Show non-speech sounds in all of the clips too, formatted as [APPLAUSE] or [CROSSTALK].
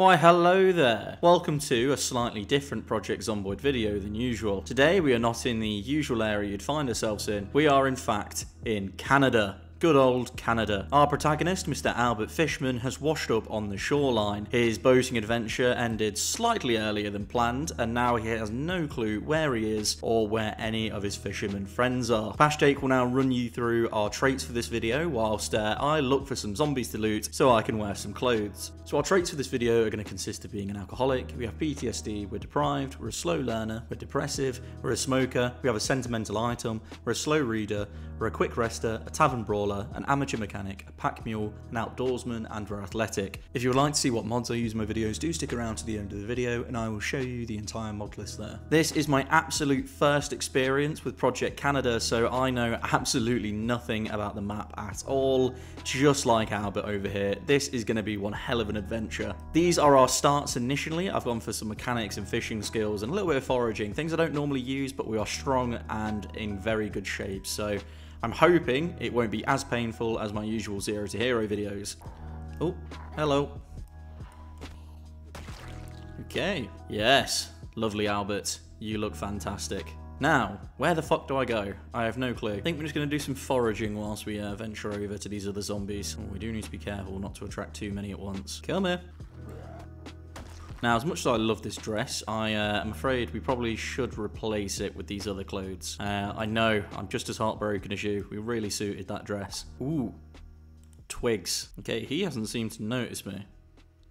Why hello there! Welcome to a slightly different Project Zomboid video than usual. Today we are not in the usual area you'd find ourselves in, we are in fact in Canada. Good old Canada. Our protagonist, Mr. Albert Fishman, has washed up on the shoreline. His boating adventure ended slightly earlier than planned, and now he has no clue where he is or where any of his fisherman friends are. Pashjake will now run you through our traits for this video, whilst uh, I look for some zombies to loot so I can wear some clothes. So our traits for this video are going to consist of being an alcoholic, we have PTSD, we're deprived, we're a slow learner, we're depressive, we're a smoker, we have a sentimental item, we're a slow reader, we're a quick rester, a tavern brawler, an amateur mechanic, a pack mule, an outdoorsman, and we're athletic. If you would like to see what mods I use in my videos, do stick around to the end of the video and I will show you the entire mod list there. This is my absolute first experience with Project Canada, so I know absolutely nothing about the map at all, just like Albert over here. This is going to be one hell of an adventure. These are our starts initially. I've gone for some mechanics and fishing skills and a little bit of foraging, things I don't normally use, but we are strong and in very good shape, so I'm hoping it won't be as painful as my usual Zero to Hero videos. Oh, hello. Okay, yes, lovely Albert. You look fantastic. Now, where the fuck do I go? I have no clue. I think we're just going to do some foraging whilst we uh, venture over to these other zombies. Oh, we do need to be careful not to attract too many at once. Come here. Now, as much as I love this dress, I uh, am afraid we probably should replace it with these other clothes. Uh, I know, I'm just as heartbroken as you. We really suited that dress. Ooh, twigs. Okay, he hasn't seemed to notice me.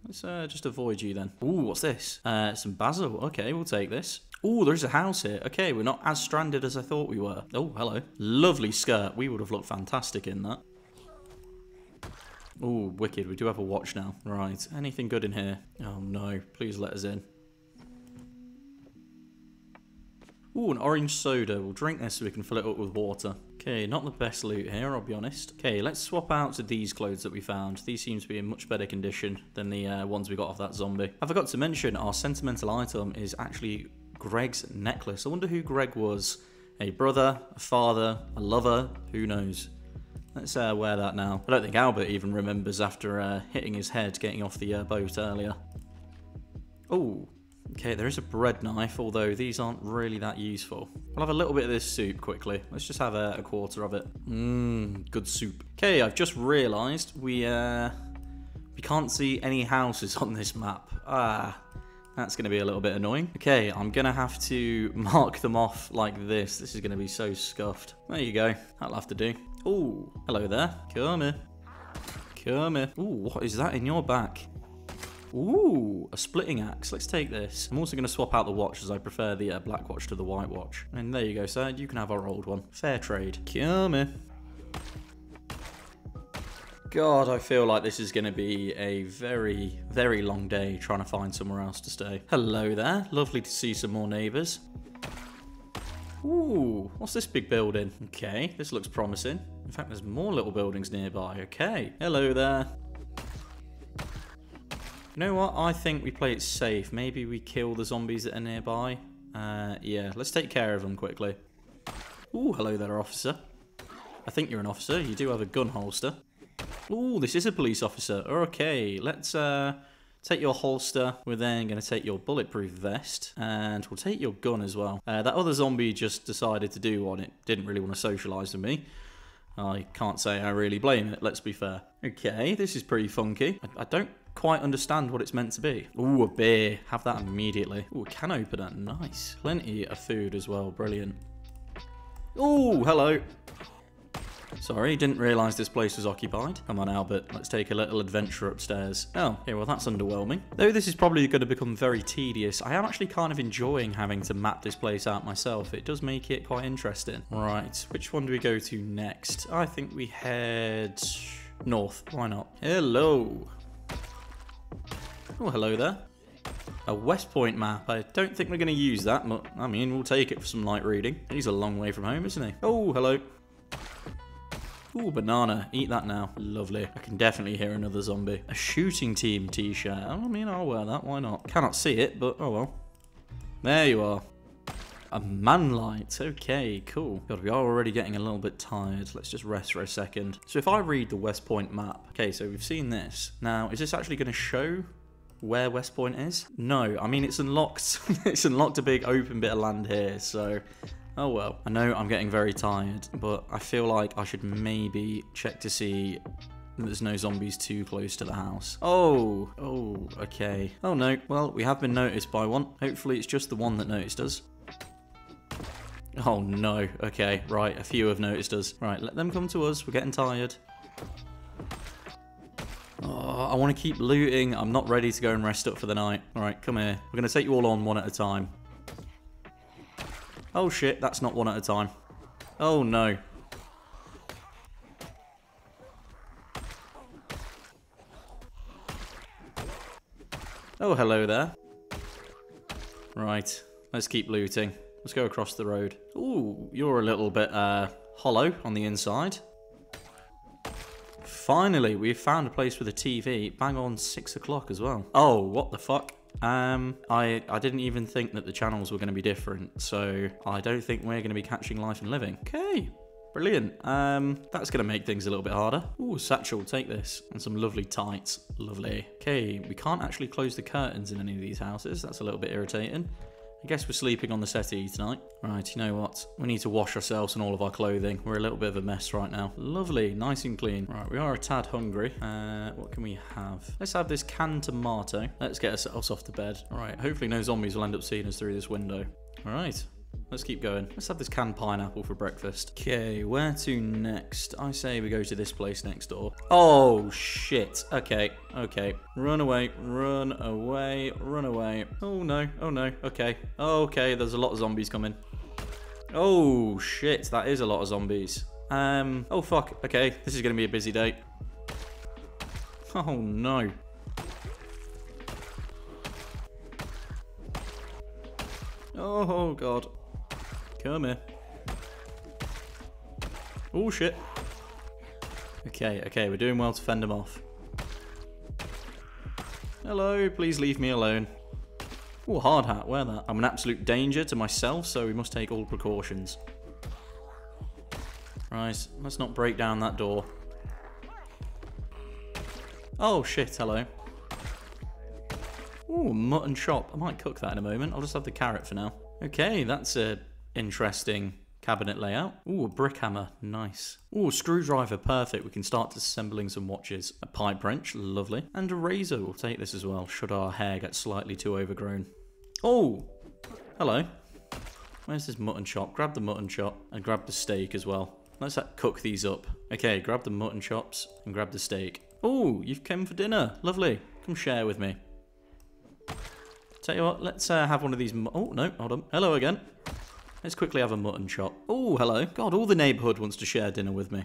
Let's uh, just avoid you then. Ooh, what's this? Uh, some basil. Okay, we'll take this. Ooh, there's a house here. Okay, we're not as stranded as I thought we were. Oh, hello. Lovely skirt. We would have looked fantastic in that. Oh, wicked. We do have a watch now. Right. Anything good in here? Oh, no. Please let us in. Ooh, an orange soda. We'll drink this so we can fill it up with water. Okay, not the best loot here, I'll be honest. Okay, let's swap out to these clothes that we found. These seem to be in much better condition than the uh, ones we got off that zombie. I forgot to mention, our sentimental item is actually Greg's necklace. I wonder who Greg was. A brother, a father, a lover, who knows? Let's uh, wear that now. I don't think Albert even remembers after uh, hitting his head getting off the uh, boat earlier. Oh, okay, there is a bread knife, although these aren't really that useful. We'll have a little bit of this soup quickly. Let's just have a, a quarter of it. Mmm, good soup. Okay, I've just realised we, uh, we can't see any houses on this map. Ah, that's going to be a little bit annoying. Okay, I'm going to have to [LAUGHS] mark them off like this. This is going to be so scuffed. There you go. That'll have to do. Oh, hello there. Come here. Come here. Ooh, what is that in your back? Ooh, a splitting axe. Let's take this. I'm also going to swap out the watch as I prefer the uh, black watch to the white watch. And there you go, sir. You can have our old one. Fair trade. Come here. God, I feel like this is going to be a very, very long day trying to find somewhere else to stay. Hello there. Lovely to see some more neighbours. Ooh, what's this big building? Okay, this looks promising. In fact, there's more little buildings nearby. Okay, hello there. You know what? I think we play it safe. Maybe we kill the zombies that are nearby. Uh, yeah, let's take care of them quickly. Ooh, hello there, officer. I think you're an officer. You do have a gun holster. Ooh, this is a police officer. Okay, let's uh, take your holster. We're then going to take your bulletproof vest. And we'll take your gun as well. Uh, that other zombie just decided to do one. It didn't really want to socialise with me. I can't say I really blame it, let's be fair. Okay, this is pretty funky. I, I don't quite understand what it's meant to be. Ooh, a beer. Have that immediately. Ooh, a can opener. Nice. Plenty of food as well. Brilliant. Ooh, hello. Sorry, didn't realise this place was occupied. Come on, Albert, let's take a little adventure upstairs. Oh, okay, well that's underwhelming. Though this is probably going to become very tedious, I am actually kind of enjoying having to map this place out myself. It does make it quite interesting. Right, which one do we go to next? I think we head north. Why not? Hello. Oh, hello there. A West Point map. I don't think we're going to use that, but I mean, we'll take it for some light reading. He's a long way from home, isn't he? Oh, hello. Ooh, banana. Eat that now. Lovely. I can definitely hear another zombie. A shooting team t-shirt. I mean, I'll wear that. Why not? Cannot see it, but oh well. There you are. A man light. Okay, cool. God, we are already getting a little bit tired. Let's just rest for a second. So if I read the West Point map. Okay, so we've seen this. Now, is this actually going to show where West Point is? No, I mean, it's unlocked. [LAUGHS] it's unlocked a big open bit of land here, so... Oh well. I know I'm getting very tired, but I feel like I should maybe check to see there's no zombies too close to the house. Oh, oh, okay. Oh no, well, we have been noticed by one. Hopefully it's just the one that noticed us. Oh no, okay, right, a few have noticed us. Right, let them come to us, we're getting tired. Oh, I want to keep looting. I'm not ready to go and rest up for the night. All right, come here. We're going to take you all on one at a time. Oh shit, that's not one at a time. Oh no. Oh, hello there. Right, let's keep looting. Let's go across the road. Ooh, you're a little bit uh, hollow on the inside. Finally, we've found a place with a TV. Bang on six o'clock as well. Oh, what the fuck? Um, I, I didn't even think that the channels were going to be different, so I don't think we're going to be catching life and living. Okay, Brilliant. Um, that's going to make things a little bit harder. Ooh, satchel, take this. And some lovely tights. Lovely. Okay, we can't actually close the curtains in any of these houses. That's a little bit irritating. I guess we're sleeping on the settee tonight. Right, you know what? We need to wash ourselves and all of our clothing. We're a little bit of a mess right now. Lovely, nice and clean. Right, we are a tad hungry. Uh, what can we have? Let's have this canned tomato. Let's get ourselves off to bed. All right, hopefully no zombies will end up seeing us through this window. All right, Let's keep going. Let's have this canned pineapple for breakfast. Okay, where to next? I say we go to this place next door. Oh, shit. Okay, okay. Run away, run away, run away. Oh, no, oh, no. Okay, okay, there's a lot of zombies coming. Oh, shit, that is a lot of zombies. Um, oh, fuck. Okay, this is going to be a busy day. Oh, no. Oh, God. Come here. Oh, shit. Okay, okay, we're doing well to fend them off. Hello, please leave me alone. Oh, hard hat, wear that. I'm an absolute danger to myself, so we must take all precautions. Right, let's not break down that door. Oh, shit, hello. Ooh, mutton chop. I might cook that in a moment. I'll just have the carrot for now. Okay, that's a Interesting cabinet layout. Ooh, a brick hammer. Nice. Ooh, screwdriver. Perfect. We can start disassembling some watches. A pipe wrench. Lovely. And a razor. We'll take this as well, should our hair get slightly too overgrown. Oh! Hello. Where's this mutton chop? Grab the mutton chop and grab the steak as well. Let's cook these up. Okay, grab the mutton chops and grab the steak. Oh, you've come for dinner. Lovely. Come share with me. Tell you what, let's uh, have one of these... Oh, no, hold on. Hello again. Let's quickly have a mutton chop. Oh, hello. God, all the neighbourhood wants to share dinner with me.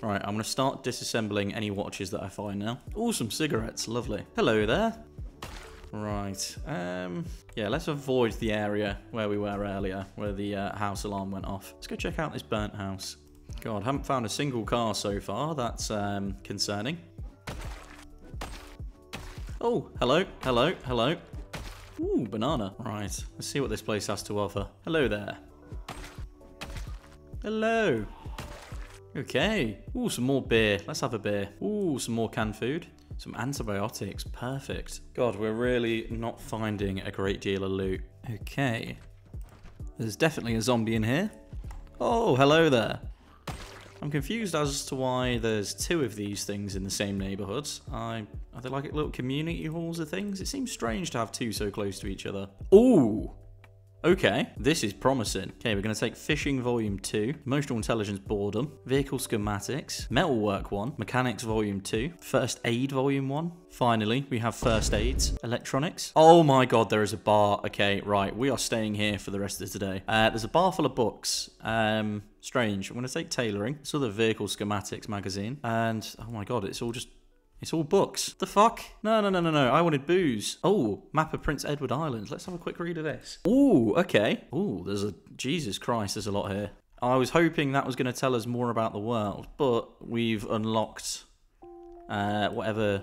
Alright, I'm going to start disassembling any watches that I find now. Oh, some cigarettes. Lovely. Hello there. Right. Um, yeah, let's avoid the area where we were earlier, where the uh, house alarm went off. Let's go check out this burnt house. God, haven't found a single car so far. That's um, concerning. Oh, hello, hello, hello. Ooh, banana. Right, let's see what this place has to offer. Hello there. Hello. Okay. Ooh, some more beer. Let's have a beer. Ooh, some more canned food. Some antibiotics. Perfect. God, we're really not finding a great deal of loot. Okay. There's definitely a zombie in here. Oh, hello there. I'm confused as to why there's two of these things in the same neighbourhood. I, are they like little community halls of things? It seems strange to have two so close to each other. Ooh! Okay, this is promising. Okay, we're going to take Fishing Volume 2, Emotional Intelligence Boredom, Vehicle Schematics, Metalwork 1, Mechanics Volume 2, First Aid Volume 1. Finally, we have First Aids, Electronics. Oh my god, there is a bar. Okay, right, we are staying here for the rest of today. Uh, there's a bar full of books. Um, strange. I'm going to take Tailoring, this other Vehicle Schematics magazine, and oh my god, it's all just it's all books. The fuck? No, no, no, no, no. I wanted booze. Oh, map of Prince Edward Island. Let's have a quick read of this. Ooh, okay. Ooh, there's a... Jesus Christ, there's a lot here. I was hoping that was going to tell us more about the world, but we've unlocked uh, whatever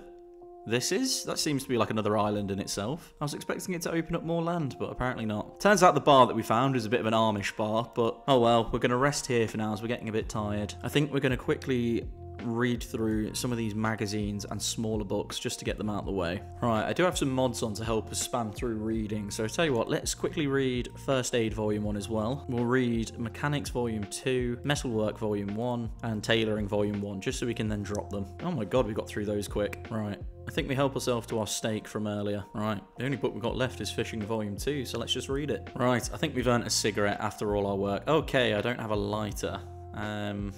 this is. That seems to be like another island in itself. I was expecting it to open up more land, but apparently not. Turns out the bar that we found is a bit of an Amish bar, but oh well, we're going to rest here for now as we're getting a bit tired. I think we're going to quickly read through some of these magazines and smaller books just to get them out of the way. Right, I do have some mods on to help us span through reading. So I tell you what, let's quickly read First Aid Volume 1 as well. We'll read Mechanics Volume 2, Metalwork Volume 1, and Tailoring Volume 1, just so we can then drop them. Oh my god, we got through those quick. Right. I think we help ourselves to our steak from earlier. Right, the only book we've got left is Fishing Volume 2, so let's just read it. Right, I think we've earned a cigarette after all our work. Okay, I don't have a lighter. Um,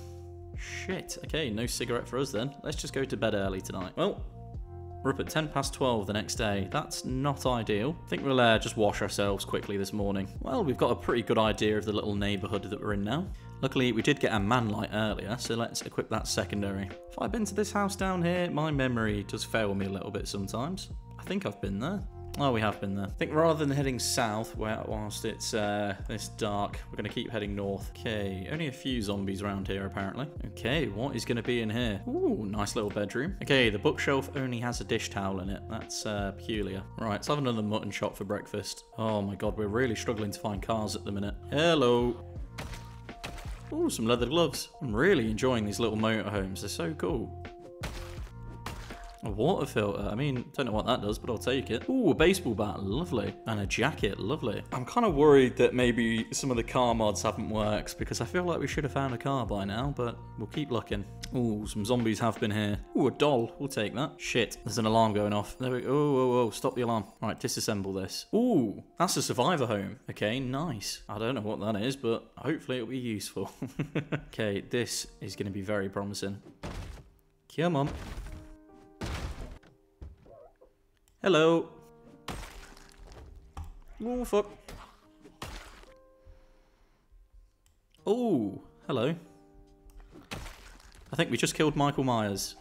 shit. Okay, no cigarette for us then. Let's just go to bed early tonight. Well, we're up at 10 past 12 the next day. That's not ideal. I think we'll uh, just wash ourselves quickly this morning. Well, we've got a pretty good idea of the little neighbourhood that we're in now. Luckily, we did get a man light earlier, so let's equip that secondary. If I've been to this house down here? My memory does fail me a little bit sometimes. I think I've been there. Oh, we have been there. I think rather than heading south, where whilst it's uh, this dark, we're going to keep heading north. Okay, only a few zombies around here, apparently. Okay, what is going to be in here? Ooh, nice little bedroom. Okay, the bookshelf only has a dish towel in it. That's uh, peculiar. Right, let's have another mutton chop for breakfast. Oh my god, we're really struggling to find cars at the minute. Hello. Ooh, some leather gloves. I'm really enjoying these little motorhomes. They're so cool. A water filter. I mean, don't know what that does, but I'll take it. Ooh, a baseball bat. Lovely. And a jacket. Lovely. I'm kind of worried that maybe some of the car mods haven't worked because I feel like we should have found a car by now, but we'll keep looking. Ooh, some zombies have been here. Ooh, a doll. We'll take that. Shit. There's an alarm going off. There we go. Oh, oh, oh. Stop the alarm. All right, disassemble this. Ooh, that's a survivor home. Okay, nice. I don't know what that is, but hopefully it'll be useful. [LAUGHS] okay, this is going to be very promising. Come on. Hello. Oh, fuck. Oh, hello. I think we just killed Michael Myers.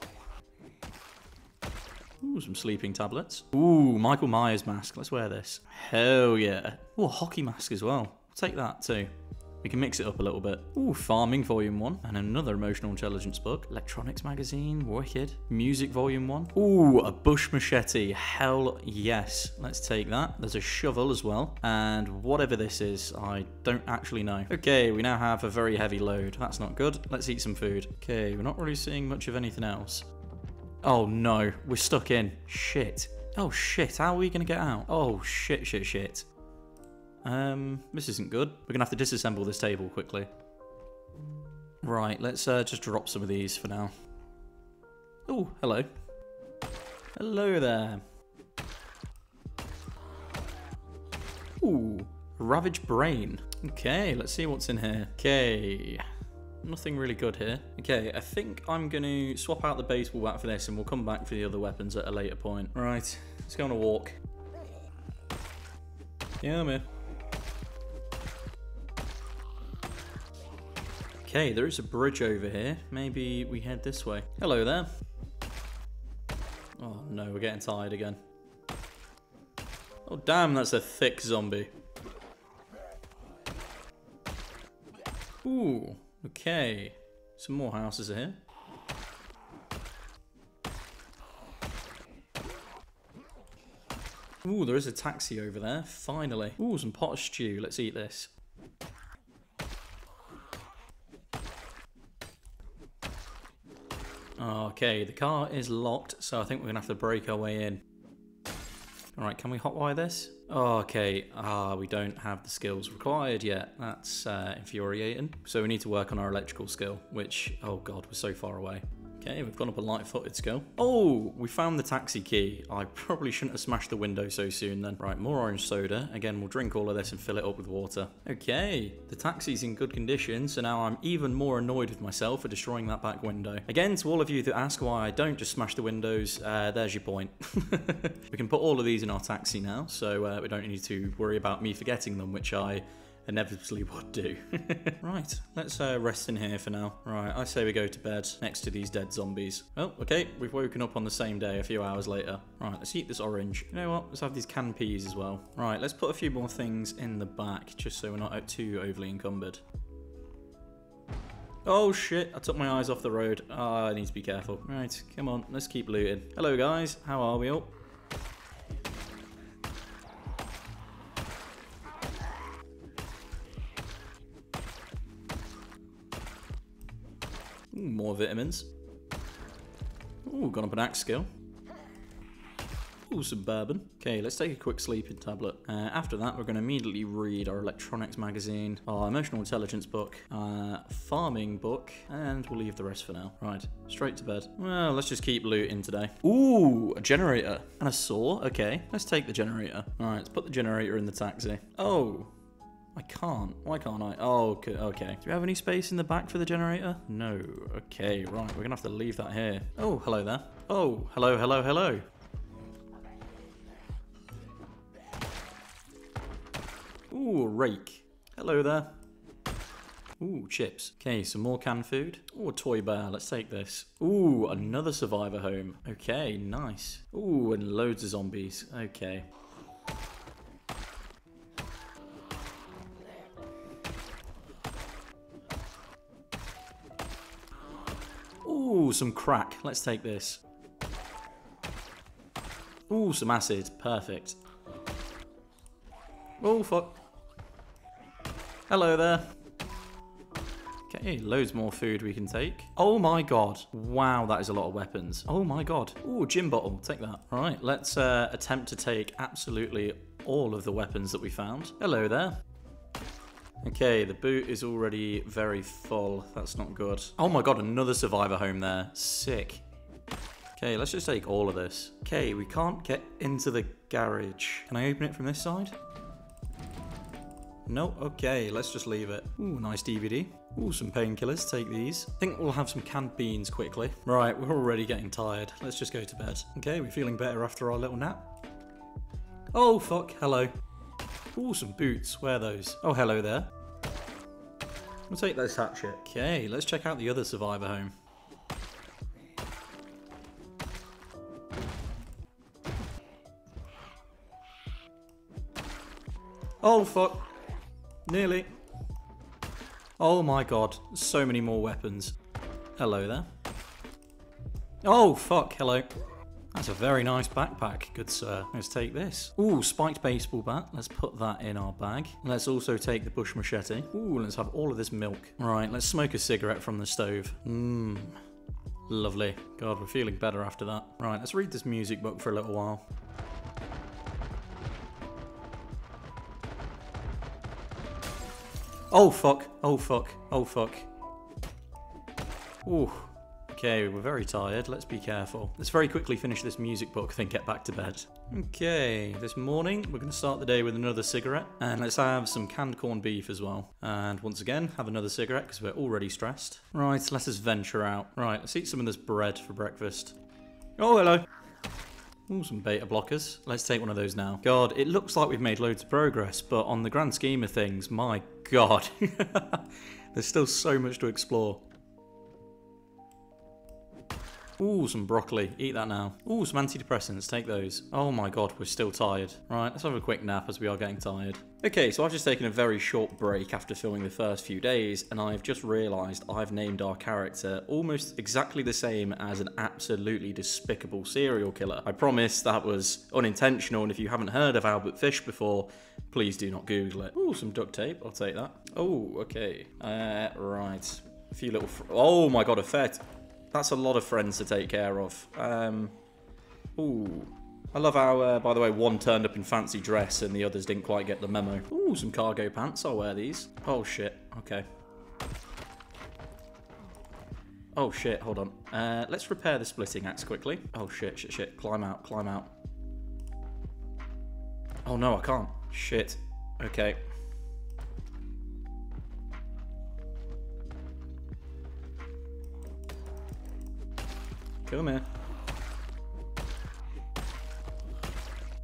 Ooh, some sleeping tablets. Ooh, Michael Myers mask. Let's wear this. Hell yeah. Ooh, a hockey mask as well. I'll take that too. We can mix it up a little bit. Ooh, Farming Volume 1. And another Emotional Intelligence book. Electronics Magazine. Wicked. Music Volume 1. Ooh, a bush machete. Hell yes. Let's take that. There's a shovel as well. And whatever this is, I don't actually know. Okay, we now have a very heavy load. That's not good. Let's eat some food. Okay, we're not really seeing much of anything else. Oh no, we're stuck in. Shit. Oh shit, how are we gonna get out? Oh shit, shit, shit. Um, this isn't good. We're going to have to disassemble this table quickly. Right, let's uh, just drop some of these for now. Oh, hello. Hello there. Ooh, Ravaged Brain. Okay, let's see what's in here. Okay, nothing really good here. Okay, I think I'm going to swap out the baseball bat for this and we'll come back for the other weapons at a later point. Right, let's go on a walk. Yeah, man. Okay, there is a bridge over here. Maybe we head this way. Hello there. Oh no, we're getting tired again. Oh damn, that's a thick zombie. Ooh, okay. Some more houses are here. Ooh, there is a taxi over there, finally. Ooh, some pot stew. Let's eat this. Okay, the car is locked, so I think we're to have to break our way in. Alright, can we hotwire this? Okay, ah, we don't have the skills required yet. That's uh, infuriating. So we need to work on our electrical skill, which, oh god, we're so far away. Okay, we've gone up a light-footed skill. Oh, we found the taxi key. I probably shouldn't have smashed the window so soon then. Right, more orange soda. Again, we'll drink all of this and fill it up with water. Okay, the taxi's in good condition, so now I'm even more annoyed with myself for destroying that back window. Again, to all of you that ask why I don't just smash the windows, uh, there's your point. [LAUGHS] we can put all of these in our taxi now, so uh, we don't need to worry about me forgetting them, which I inevitably [LAUGHS] would do. right, let's uh, rest in here for now. Right, I say we go to bed next to these dead zombies. Oh, okay, we've woken up on the same day a few hours later. Right, let's eat this orange. You know what, let's have these canned peas as well. Right, let's put a few more things in the back, just so we're not too overly encumbered. Oh shit, I took my eyes off the road. Oh, I need to be careful. Right, come on, let's keep looting. Hello guys, how are we all? More vitamins. Ooh, gone up an axe skill. Ooh, some bourbon. Okay, let's take a quick sleeping tablet. Uh, after that, we're going to immediately read our electronics magazine, our emotional intelligence book, our farming book, and we'll leave the rest for now. Right, straight to bed. Well, let's just keep looting today. Ooh, a generator and a saw. Okay, let's take the generator. All right, let's put the generator in the taxi. Oh, I can't. Why can't I? Oh, okay. okay. Do you have any space in the back for the generator? No. Okay, right. We're going to have to leave that here. Oh, hello there. Oh, hello, hello, hello. Ooh, rake. Hello there. Ooh, chips. Okay, some more canned food. Ooh, toy bear. Let's take this. Ooh, another survivor home. Okay, nice. Ooh, and loads of zombies. Okay. Ooh, some crack. Let's take this. Ooh, some acid. Perfect. Oh, fuck. Hello there. Okay, loads more food we can take. Oh my god. Wow, that is a lot of weapons. Oh my god. Ooh, gym bottle. Take that. All right, let's uh, attempt to take absolutely all of the weapons that we found. Hello there. Okay, the boot is already very full. That's not good. Oh my god, another survivor home there. Sick. Okay, let's just take all of this. Okay, we can't get into the garage. Can I open it from this side? No, okay, let's just leave it. Ooh, nice DVD. Ooh, some painkillers, take these. I think we'll have some canned beans quickly. Right, we're already getting tired. Let's just go to bed. Okay, we're feeling better after our little nap. Oh, fuck, hello. Ooh, some boots, wear those. Oh, hello there. We'll take this hatchet. Okay, let's check out the other survivor home. Oh, fuck. Nearly. Oh my god, so many more weapons. Hello there. Oh, fuck, hello. That's a very nice backpack, good sir. Let's take this. Ooh, spiked baseball bat. Let's put that in our bag. Let's also take the bush machete. Ooh, let's have all of this milk. Right, let's smoke a cigarette from the stove. Mmm. Lovely. God, we're feeling better after that. Right, let's read this music book for a little while. Oh fuck, oh fuck, oh fuck. Ooh. Okay, we're very tired. Let's be careful. Let's very quickly finish this music book, then get back to bed. Okay, this morning we're going to start the day with another cigarette. And let's have some canned corned beef as well. And once again, have another cigarette because we're already stressed. Right, let us venture out. Right, let's eat some of this bread for breakfast. Oh, hello. Ooh, some beta blockers. Let's take one of those now. God, it looks like we've made loads of progress, but on the grand scheme of things, my god. [LAUGHS] There's still so much to explore. Ooh, some broccoli. Eat that now. Ooh, some antidepressants. Take those. Oh my god, we're still tired. Right, let's have a quick nap as we are getting tired. Okay, so I've just taken a very short break after filming the first few days, and I've just realised I've named our character almost exactly the same as an absolutely despicable serial killer. I promise that was unintentional, and if you haven't heard of Albert Fish before, please do not Google it. Ooh, some duct tape. I'll take that. Oh, okay. Uh, right. A few little... oh my god, a fair... That's a lot of friends to take care of. Um, ooh. I love how, uh, by the way, one turned up in fancy dress and the others didn't quite get the memo. Ooh, some cargo pants. I'll wear these. Oh, shit. Okay. Oh, shit. Hold on. Uh, let's repair the splitting axe quickly. Oh, shit, shit, shit. Climb out, climb out. Oh, no, I can't. Shit. Okay. Come here.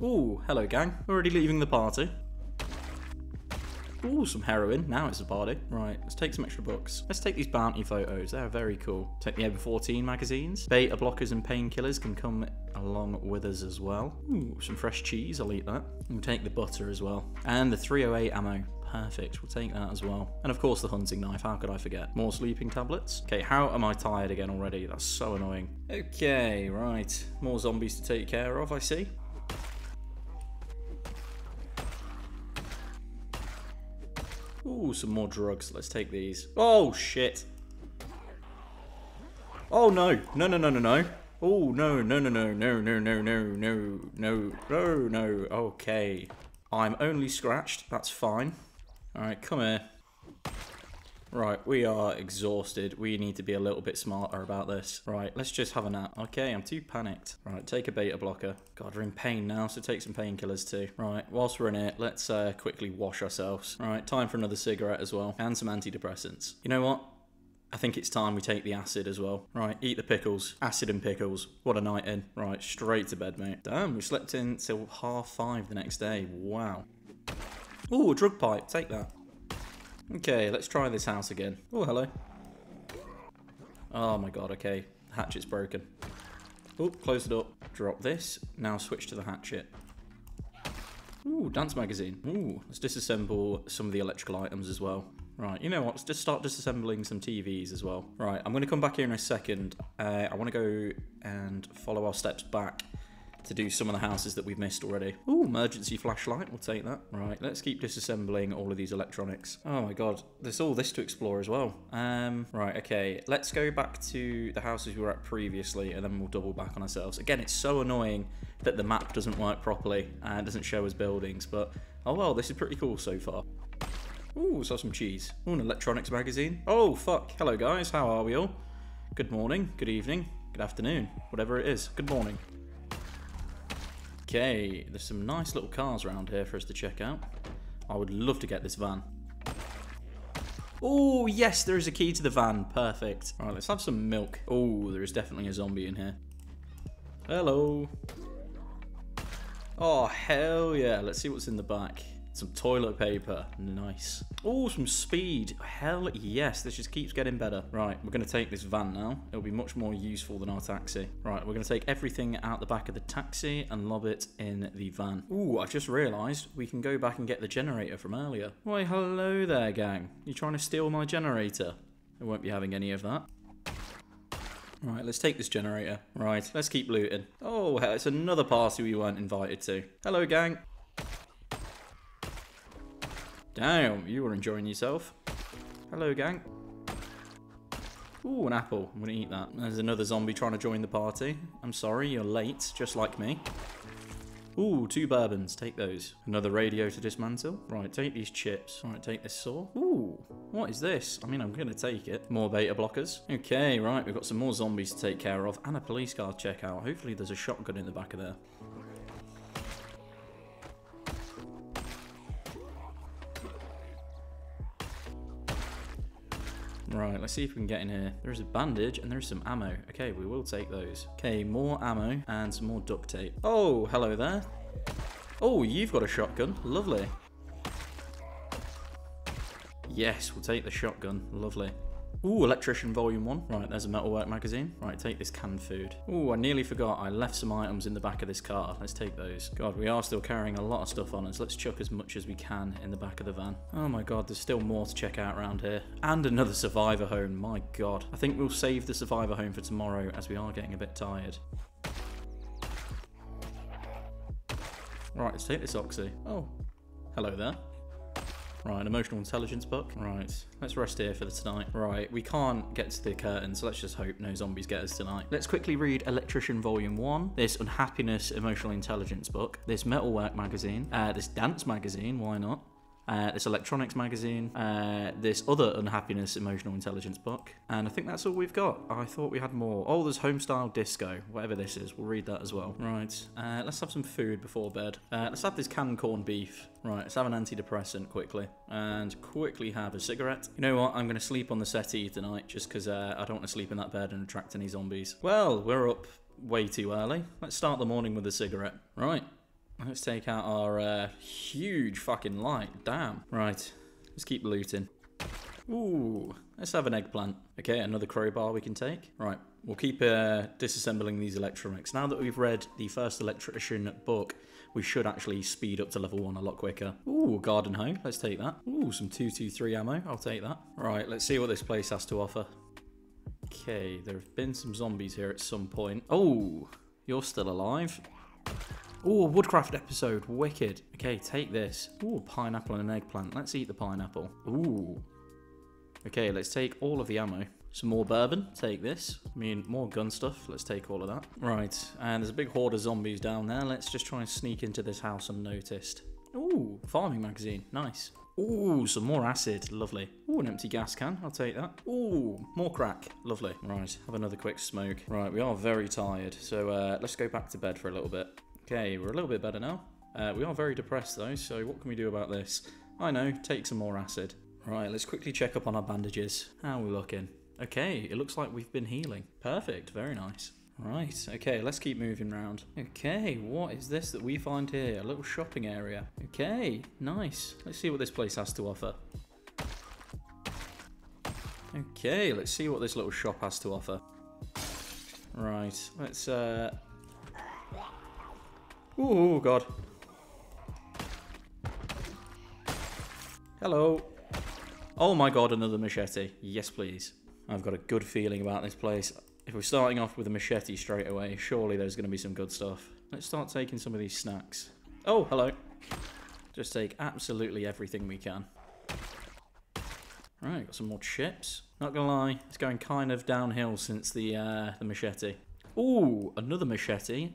Ooh, hello gang. Already leaving the party. Ooh, some heroin. Now it's a party. Right, let's take some extra books. Let's take these bounty photos. They're very cool. Take the Ever 14 magazines. Beta blockers and painkillers can come along with us as well. Ooh, some fresh cheese. I'll eat that. We'll take the butter as well. And the 308 ammo. Perfect, we'll take that as well. And of course the hunting knife, how could I forget? More sleeping tablets. Okay, how am I tired again already? That's so annoying. Okay, right. More zombies to take care of, I see. Ooh, some more drugs. Let's take these. Oh, shit. Oh, no. No, no, no, no, no. Oh, no, no, no, no, no, no, no, no, no, no, no, no. Okay. I'm only scratched. That's fine. Alright, come here. Right, we are exhausted. We need to be a little bit smarter about this. Right, let's just have a nap. Okay, I'm too panicked. Right, take a beta blocker. God, we're in pain now, so take some painkillers too. Right, whilst we're in it, let's uh, quickly wash ourselves. Right, time for another cigarette as well. And some antidepressants. You know what? I think it's time we take the acid as well. Right, eat the pickles. Acid and pickles. What a night in. Right, straight to bed, mate. Damn, we slept in till half five the next day. Wow. Ooh, a drug pipe. Take that. Okay, let's try this house again. Oh, hello. Oh my god, okay. Hatchet's broken. Oh, close it up. Drop this. Now switch to the hatchet. Ooh, dance magazine. Ooh, let's disassemble some of the electrical items as well. Right, you know what? Let's just start disassembling some TVs as well. Right, I'm going to come back here in a second. Uh, I want to go and follow our steps back to do some of the houses that we've missed already. Ooh, emergency flashlight. We'll take that. Right, let's keep disassembling all of these electronics. Oh my god, there's all this to explore as well. Um, right, okay. Let's go back to the houses we were at previously and then we'll double back on ourselves. Again, it's so annoying that the map doesn't work properly and doesn't show us buildings, but oh well, this is pretty cool so far. Ooh, saw some cheese. Ooh, an electronics magazine. Oh, fuck. Hello, guys. How are we all? Good morning, good evening, good afternoon, whatever it is. Good morning. Okay, there's some nice little cars around here for us to check out. I would love to get this van. Oh, yes, there is a key to the van. Perfect. All right, let's have some milk. Oh, there is definitely a zombie in here. Hello. Oh, hell yeah. Let's see what's in the back. Some toilet paper. Nice. Oh, some speed. Hell yes. This just keeps getting better. Right, we're going to take this van now. It'll be much more useful than our taxi. Right, we're going to take everything out the back of the taxi and lob it in the van. Ooh, I've just realised we can go back and get the generator from earlier. Why, hello there, gang. You trying to steal my generator? I won't be having any of that. Right, let's take this generator. Right, let's keep looting. Oh, it's another party we weren't invited to. Hello, gang. Damn, you are enjoying yourself. Hello, gang. Ooh, an apple. I'm gonna eat that. There's another zombie trying to join the party. I'm sorry, you're late, just like me. Ooh, two bourbons. Take those. Another radio to dismantle. Right, take these chips. Right, take this saw. Ooh, what is this? I mean, I'm to take it. More beta blockers. Okay, right, we've got some more zombies to take care of and a police car check out. Hopefully there's a shotgun in the back of there. Right, let's see if we can get in here. There is a bandage and there's some ammo. Okay, we will take those. Okay, more ammo and some more duct tape. Oh, hello there. Oh, you've got a shotgun. Lovely. Yes, we'll take the shotgun. Lovely. Ooh, Electrician Volume 1. Right, there's a metalwork magazine. Right, take this canned food. Ooh, I nearly forgot. I left some items in the back of this car. Let's take those. God, we are still carrying a lot of stuff on us. Let's chuck as much as we can in the back of the van. Oh my god, there's still more to check out around here. And another survivor home. My god. I think we'll save the survivor home for tomorrow as we are getting a bit tired. Right, let's take this oxy. Oh, hello there. Right, emotional intelligence book. Right, let's rest here for the tonight. Right, we can't get to the curtain, so let's just hope no zombies get us tonight. Let's quickly read Electrician Volume 1, this Unhappiness Emotional Intelligence book, this Metalwork magazine, uh, this Dance magazine, why not? Uh, this electronics magazine, uh, this other unhappiness emotional intelligence book, and I think that's all we've got. I thought we had more. Oh, there's homestyle disco, whatever this is. We'll read that as well. Right, uh, let's have some food before bed. Uh, let's have this canned corned beef. Right, let's have an antidepressant quickly, and quickly have a cigarette. You know what? I'm going to sleep on the settee tonight just because uh, I don't want to sleep in that bed and attract any zombies. Well, we're up way too early. Let's start the morning with a cigarette. Right. Let's take out our uh, huge fucking light. Damn. Right. Let's keep looting. Ooh. Let's have an eggplant. Okay, another crowbar we can take. Right. We'll keep uh, disassembling these electronics. Now that we've read the first electrician book, we should actually speed up to level 1 a lot quicker. Ooh, garden hoe. Let's take that. Ooh, some 223 ammo. I'll take that. Right, let's see what this place has to offer. Okay, there have been some zombies here at some point. Oh, you're still alive. Oh, Woodcraft episode. Wicked. Okay, take this. Oh, pineapple and an eggplant. Let's eat the pineapple. Ooh. Okay, let's take all of the ammo. Some more bourbon, take this. I mean, more gun stuff, let's take all of that. Right, and there's a big horde of zombies down there. Let's just try and sneak into this house unnoticed. Ooh, farming magazine, nice. Ooh, some more acid, lovely. Ooh, an empty gas can, I'll take that. Ooh, more crack, lovely. Right, have another quick smoke. Right, we are very tired, so uh, let's go back to bed for a little bit. Okay, we're a little bit better now. Uh, we are very depressed though, so what can we do about this? I know, take some more acid. Right, let's quickly check up on our bandages. How are we looking? Okay, it looks like we've been healing. Perfect, very nice. Right, okay, let's keep moving around. Okay, what is this that we find here? A little shopping area. Okay, nice. Let's see what this place has to offer. Okay, let's see what this little shop has to offer. Right, let's, uh... Ooh, God. Hello. Oh my god, another machete. Yes, please. I've got a good feeling about this place. If we're starting off with a machete straight away, surely there's going to be some good stuff. Let's start taking some of these snacks. Oh, hello. Just take absolutely everything we can. Right, got some more chips. Not gonna lie, it's going kind of downhill since the uh, the machete. Ooh, another machete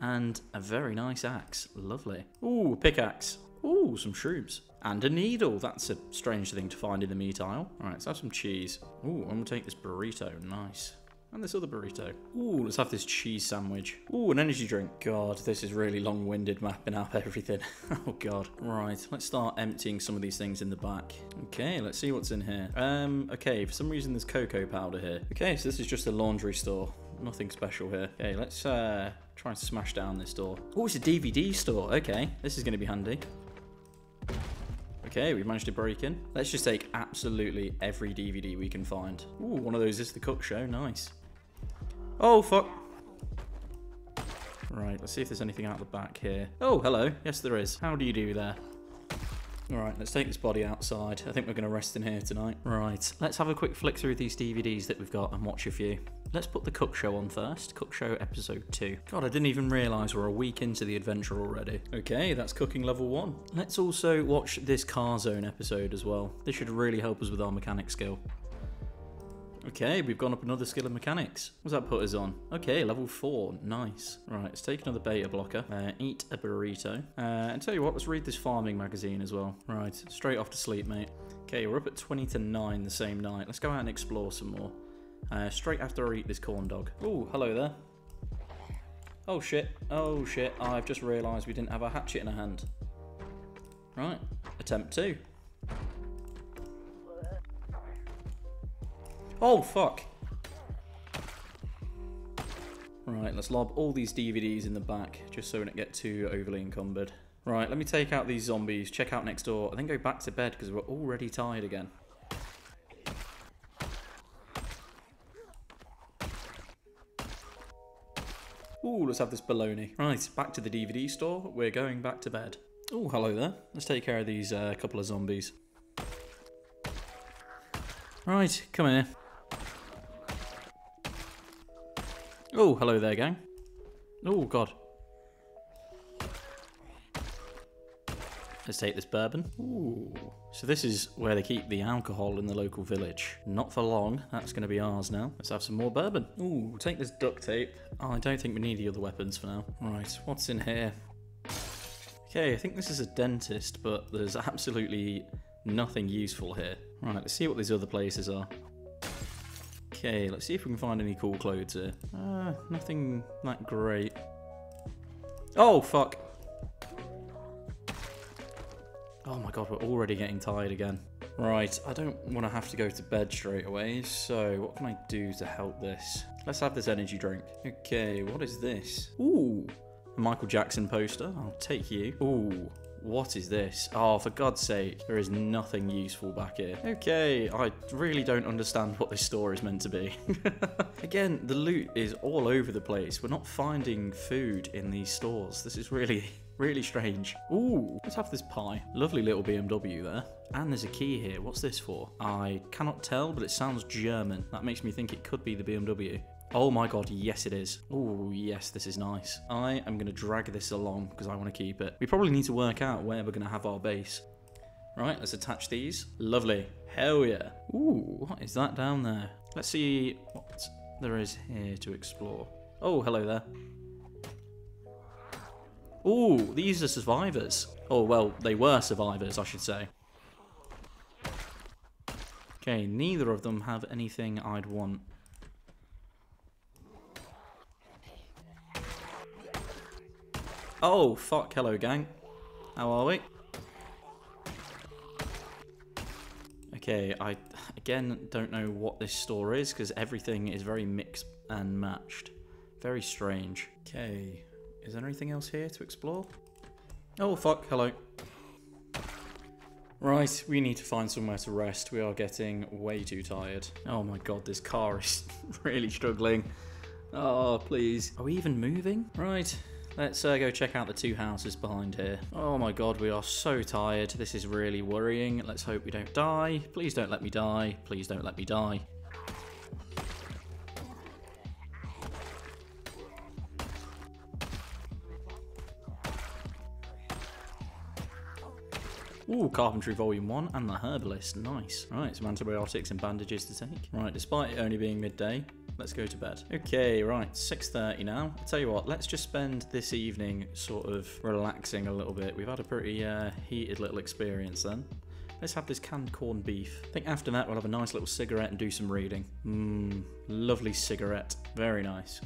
and a very nice axe. Lovely. Ooh, pickaxe. Ooh, some shrooms. And a needle. That's a strange thing to find in the meat aisle. Alright, let's have some cheese. Ooh, I'm gonna take this burrito. Nice. And this other burrito. Ooh, let's have this cheese sandwich. Ooh, an energy drink. God, this is really long-winded mapping out everything. [LAUGHS] oh, God. Right, let's start emptying some of these things in the back. Okay, let's see what's in here. Um, okay, for some reason there's cocoa powder here. Okay, so this is just a laundry store. Nothing special here. Okay, let's uh, try and smash down this door. Oh, it's a DVD store. Okay, this is going to be handy. Okay, we've managed to break in. Let's just take absolutely every DVD we can find. Ooh, one of those is the cook show. Nice. Oh, fuck. Right, let's see if there's anything out the back here. Oh, hello. Yes, there is. How do you do there? Alright, let's take this body outside. I think we're going to rest in here tonight. Right, let's have a quick flick through these DVDs that we've got and watch a few. Let's put the Cook Show on first. Cook Show episode 2. God, I didn't even realise we're a week into the adventure already. Okay, that's cooking level 1. Let's also watch this Car Zone episode as well. This should really help us with our mechanic skill. Okay, we've gone up another skill of mechanics. What's that put us on? Okay, level 4. Nice. Right, let's take another beta blocker. Uh, eat a burrito. Uh, and tell you what, let's read this farming magazine as well. Right, straight off to sleep, mate. Okay, we're up at 20 to 9 the same night. Let's go out and explore some more. Uh, straight after I eat this corn dog. Oh, hello there. Oh shit, oh shit, I've just realised we didn't have a hatchet in our hand. Right, attempt two. Oh, fuck. Right, let's lob all these DVDs in the back, just so we don't get too overly encumbered. Right, let me take out these zombies, check out next door, and then go back to bed, because we're already tired again. Ooh, let's have this baloney. Right, back to the DVD store. We're going back to bed. Oh, hello there. Let's take care of these uh, couple of zombies. Right, come here. Oh, hello there, gang. Oh, God. Let's take this bourbon. Ooh. So this is where they keep the alcohol in the local village. Not for long. That's going to be ours now. Let's have some more bourbon. Ooh, take this duct tape. Oh, I don't think we need the other weapons for now. Right, what's in here? Okay, I think this is a dentist, but there's absolutely nothing useful here. Right, let's see what these other places are. Okay, let's see if we can find any cool clothes here. Uh, nothing that great. Oh, fuck. Oh my god, we're already getting tired again. Right, I don't want to have to go to bed straight away, so what can I do to help this? Let's have this energy drink. Okay, what is this? Ooh, a Michael Jackson poster. I'll take you. Ooh, what is this? Oh, for God's sake, there is nothing useful back here. Okay, I really don't understand what this store is meant to be. [LAUGHS] Again, the loot is all over the place. We're not finding food in these stores. This is really, really strange. Ooh, let's have this pie. Lovely little BMW there. And there's a key here. What's this for? I cannot tell, but it sounds German. That makes me think it could be the BMW. Oh my god, yes it is. Oh yes, this is nice. I am going to drag this along because I want to keep it. We probably need to work out where we're going to have our base. Right, let's attach these. Lovely. Hell yeah. Ooh, what is that down there? Let's see what there is here to explore. Oh, hello there. Oh, these are survivors. Oh, well, they were survivors, I should say. Okay, neither of them have anything I'd want. Oh, fuck. Hello, gang. How are we? Okay, I again don't know what this store is because everything is very mixed and matched. Very strange. Okay, is there anything else here to explore? Oh, fuck. Hello. Right, we need to find somewhere to rest. We are getting way too tired. Oh my god, this car is [LAUGHS] really struggling. Oh, please. Are we even moving? Right, let's uh, go check out the two houses behind here. Oh my god, we are so tired. This is really worrying. Let's hope we don't die. Please don't let me die. Please don't let me die. Ooh, Carpentry Volume 1 and the Herbalist. Nice. Right, some antibiotics and bandages to take. Right, despite it only being midday, let's go to bed. Okay, right, 6.30 now. I'll tell you what, let's just spend this evening sort of relaxing a little bit. We've had a pretty uh, heated little experience then. Let's have this canned corned beef. I think after that we'll have a nice little cigarette and do some reading. Mmm, lovely cigarette. Very nice.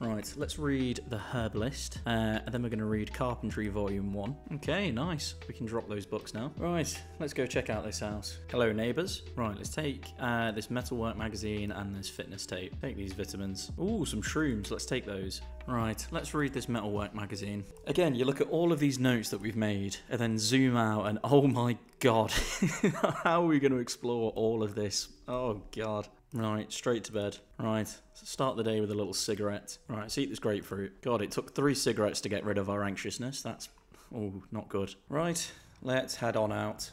Right, let's read The Herbalist, uh, and then we're going to read Carpentry Volume 1. Okay, nice. We can drop those books now. Right, let's go check out this house. Hello, neighbours. Right, let's take uh, this Metalwork magazine and this fitness tape. Take these vitamins. Ooh, some shrooms. Let's take those. Right, let's read this Metalwork magazine. Again, you look at all of these notes that we've made, and then zoom out, and oh my god, [LAUGHS] how are we going to explore all of this? Oh god. Right, straight to bed. Right, start the day with a little cigarette. Right, let's eat this grapefruit. God, it took three cigarettes to get rid of our anxiousness. That's, oh, not good. Right, let's head on out.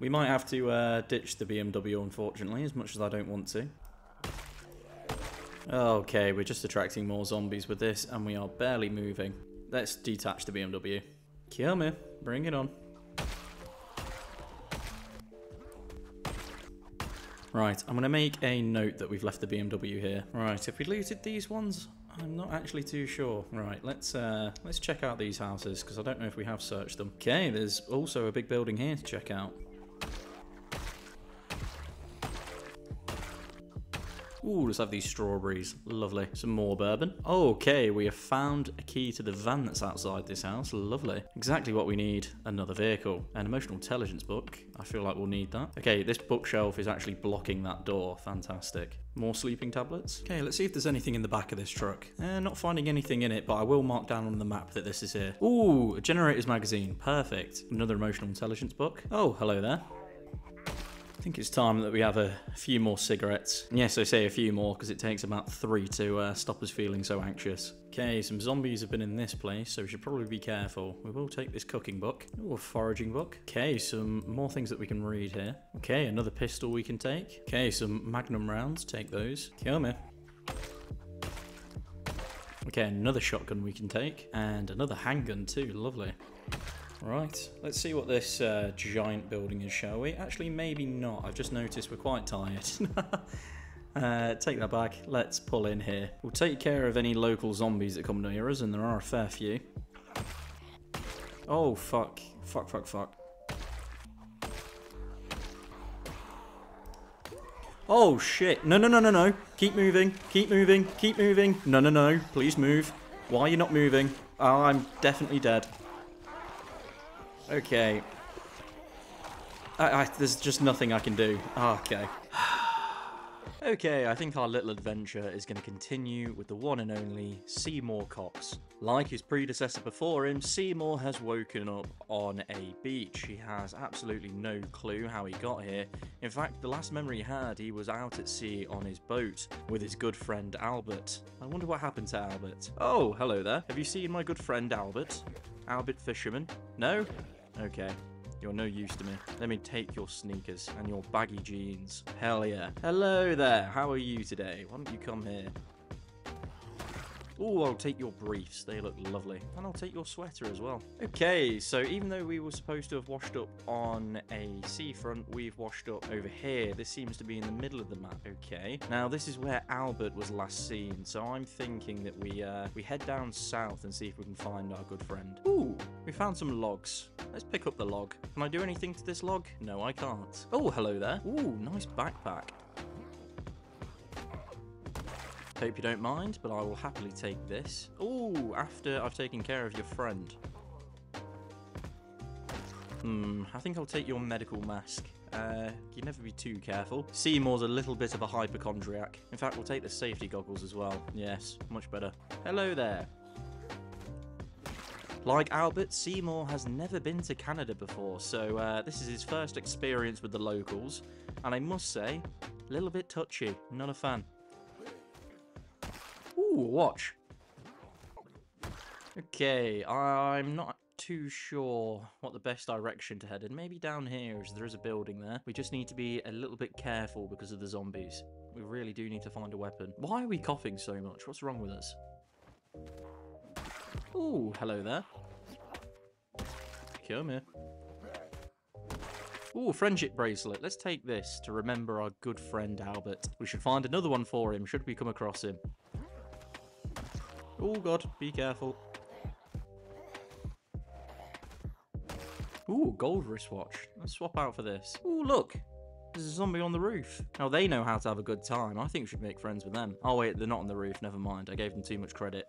We might have to uh, ditch the BMW, unfortunately, as much as I don't want to. Okay, we're just attracting more zombies with this, and we are barely moving. Let's detach the BMW. Kill me. Bring it on. Right, I'm going to make a note that we've left the BMW here. Right, if we looted these ones, I'm not actually too sure. Right, let's uh, let's check out these houses because I don't know if we have searched them. Okay, there's also a big building here to check out. Ooh, let's have these strawberries. Lovely. Some more bourbon. Okay, we have found a key to the van that's outside this house. Lovely. Exactly what we need. Another vehicle. An emotional intelligence book. I feel like we'll need that. Okay, this bookshelf is actually blocking that door. Fantastic. More sleeping tablets. Okay, let's see if there's anything in the back of this truck. Eh, not finding anything in it, but I will mark down on the map that this is here. Ooh, a generators magazine. Perfect. Another emotional intelligence book. Oh, hello there. I think it's time that we have a few more cigarettes. Yes, I say a few more because it takes about three to uh, stop us feeling so anxious. Okay, some zombies have been in this place, so we should probably be careful. We will take this cooking book. Oh, a foraging book. Okay, some more things that we can read here. Okay, another pistol we can take. Okay, some magnum rounds. Take those. Kill me. Okay, another shotgun we can take. And another handgun too. Lovely. Right, let's see what this uh, giant building is, shall we? Actually, maybe not. I've just noticed we're quite tired. [LAUGHS] uh, take that back. Let's pull in here. We'll take care of any local zombies that come near us, and there are a fair few. Oh, fuck. Fuck, fuck, fuck. Oh, shit. No, no, no, no, no. Keep moving. Keep moving. Keep moving. No, no, no. Please move. Why are you not moving? Oh, I'm definitely dead. Okay. I, I, there's just nothing I can do. Oh, okay. [SIGHS] okay, I think our little adventure is going to continue with the one and only Seymour Cox. Like his predecessor before him, Seymour has woken up on a beach. He has absolutely no clue how he got here. In fact, the last memory he had, he was out at sea on his boat with his good friend Albert. I wonder what happened to Albert. Oh, hello there. Have you seen my good friend Albert? Albert Fisherman? No? Okay. You're no use to me. Let me take your sneakers and your baggy jeans. Hell yeah. Hello there. How are you today? Why don't you come here? Oh, I'll take your briefs. They look lovely. And I'll take your sweater as well. Okay, so even though we were supposed to have washed up on a seafront, we've washed up over here. This seems to be in the middle of the map. Okay. Now, this is where Albert was last seen. So I'm thinking that we uh, we head down south and see if we can find our good friend. Ooh, we found some logs. Let's pick up the log. Can I do anything to this log? No, I can't. Oh, hello there. Ooh, nice backpack. Hope you don't mind, but I will happily take this. Oh, after I've taken care of your friend. Hmm, I think I'll take your medical mask. Uh, you never be too careful. Seymour's a little bit of a hypochondriac. In fact, we'll take the safety goggles as well. Yes, much better. Hello there. Like Albert, Seymour has never been to Canada before, so uh, this is his first experience with the locals. And I must say, a little bit touchy. Not a fan. Watch. Okay, I'm not too sure what the best direction to head in. Maybe down here, as there is a building there. We just need to be a little bit careful because of the zombies. We really do need to find a weapon. Why are we coughing so much? What's wrong with us? Ooh, hello there. Come here. Ooh, friendship bracelet. Let's take this to remember our good friend Albert. We should find another one for him, should we come across him. Oh god, be careful. Ooh, gold wristwatch. Let's swap out for this. Ooh, look. There's a zombie on the roof. Now, they know how to have a good time. I think we should make friends with them. Oh, wait, they're not on the roof. Never mind. I gave them too much credit.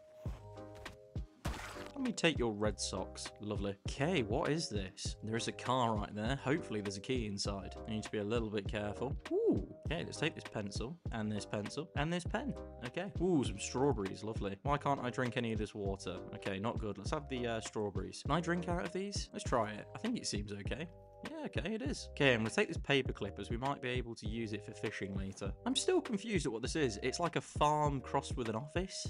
Me take your red socks. Lovely. Okay, what is this? There is a car right there. Hopefully there's a key inside. I need to be a little bit careful. Ooh. Okay, let's take this pencil, and this pencil, and this pen. Okay. Ooh, some strawberries. Lovely. Why can't I drink any of this water? Okay, not good. Let's have the uh, strawberries. Can I drink out of these? Let's try it. I think it seems okay. Yeah, okay, it is. Okay, I'm going to take this paper clip as we might be able to use it for fishing later. I'm still confused at what this is. It's like a farm crossed with an office.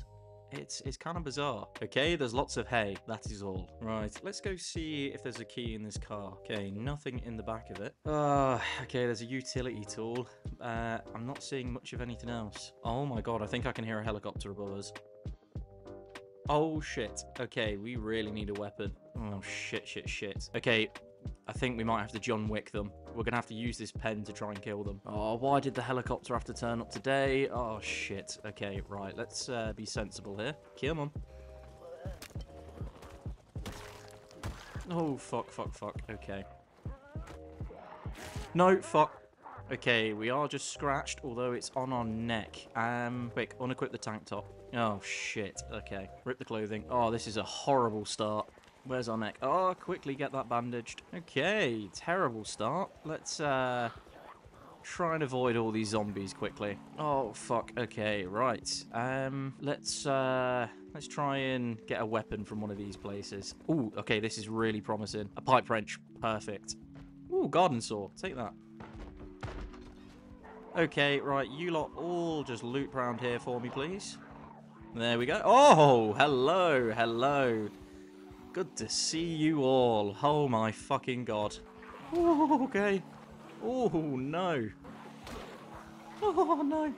It's it's kind of bizarre. Okay, there's lots of hay. That is all. Right, let's go see if there's a key in this car. Okay, nothing in the back of it. Uh, okay, there's a utility tool. Uh, I'm not seeing much of anything else. Oh my god, I think I can hear a helicopter above us. Oh shit. Okay, we really need a weapon. Oh shit, shit, shit. Okay, I think we might have to John Wick them. We're going to have to use this pen to try and kill them. Oh, why did the helicopter have to turn up today? Oh, shit. Okay, right. Let's uh, be sensible here. Come on. Oh, fuck, fuck, fuck. Okay. No, fuck. Okay, we are just scratched, although it's on our neck. Um, quick, unequip the tank top. Oh, shit. Okay, rip the clothing. Oh, this is a horrible start. Where's our neck? Oh, quickly get that bandaged. Okay, terrible start. Let's uh, try and avoid all these zombies quickly. Oh, fuck. Okay, right. Um, let's uh, let's try and get a weapon from one of these places. Ooh, okay, this is really promising. A pipe wrench. Perfect. Ooh, garden saw. Take that. Okay, right, you lot all just loop around here for me, please. There we go. Oh, hello, hello. Good to see you all. Oh my fucking god. Oh, okay. Oh, no. Oh, no.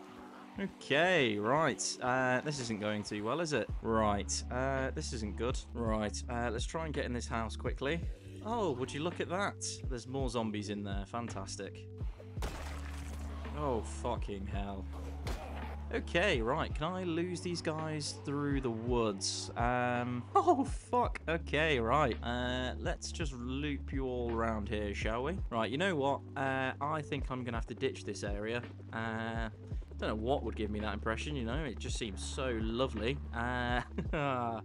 Okay, right. Uh, this isn't going too well, is it? Right. Uh, this isn't good. Right. Uh, let's try and get in this house quickly. Oh, would you look at that? There's more zombies in there. Fantastic. Oh, fucking hell. Okay, right. Can I lose these guys through the woods? Um, [LAUGHS] oh, fuck. Okay, right. Uh, let's just loop you all around here, shall we? Right, you know what? Uh, I think I'm going to have to ditch this area. Uh, don't know what would give me that impression, you know? It just seems so lovely. Uh, [LAUGHS]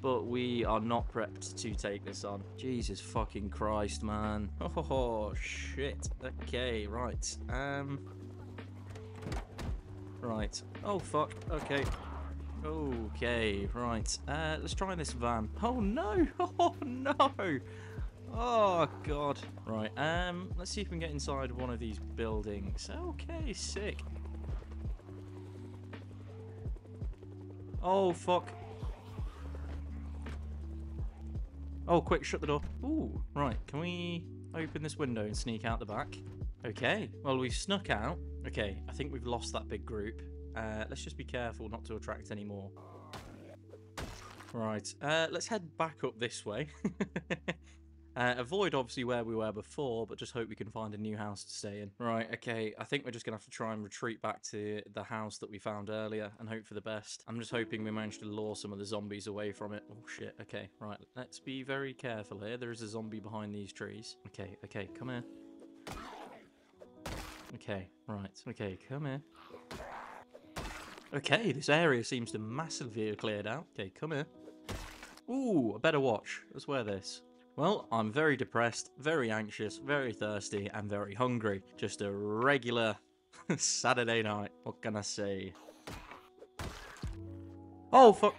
but we are not prepped to take this on. Jesus fucking Christ, man. [LAUGHS] Oh, shit. Okay, right. Um... Right. Oh, fuck. Okay. Okay, right. Uh, let's try this van. Oh, no! [LAUGHS] Oh, no! Oh, God. Right, um, let's see if we can get inside one of these buildings. Okay, sick. Oh, fuck. Oh, quick, shut the door. Ooh, right. Can we open this window and sneak out the back? Okay, well, we've snuck out. Okay, I think we've lost that big group. Uh, let's just be careful not to attract any more. Right, uh, let's head back up this way. [LAUGHS] uh, avoid obviously where we were before, but just hope we can find a new house to stay in. Right, okay, I think we're just going to have to try and retreat back to the house that we found earlier and hope for the best. I'm just hoping we manage to lure some of the zombies away from it. Oh shit, okay, right, let's be very careful here. There is a zombie behind these trees. Okay, okay, come here. Okay, right, okay, come here. Okay, this area seems to massively have cleared out. Okay, come here. Ooh, a better watch. Let's wear this. Well, I'm very depressed, very anxious, very thirsty, and very hungry. Just a regular [LAUGHS] Saturday night. What can I say? Oh, fuck.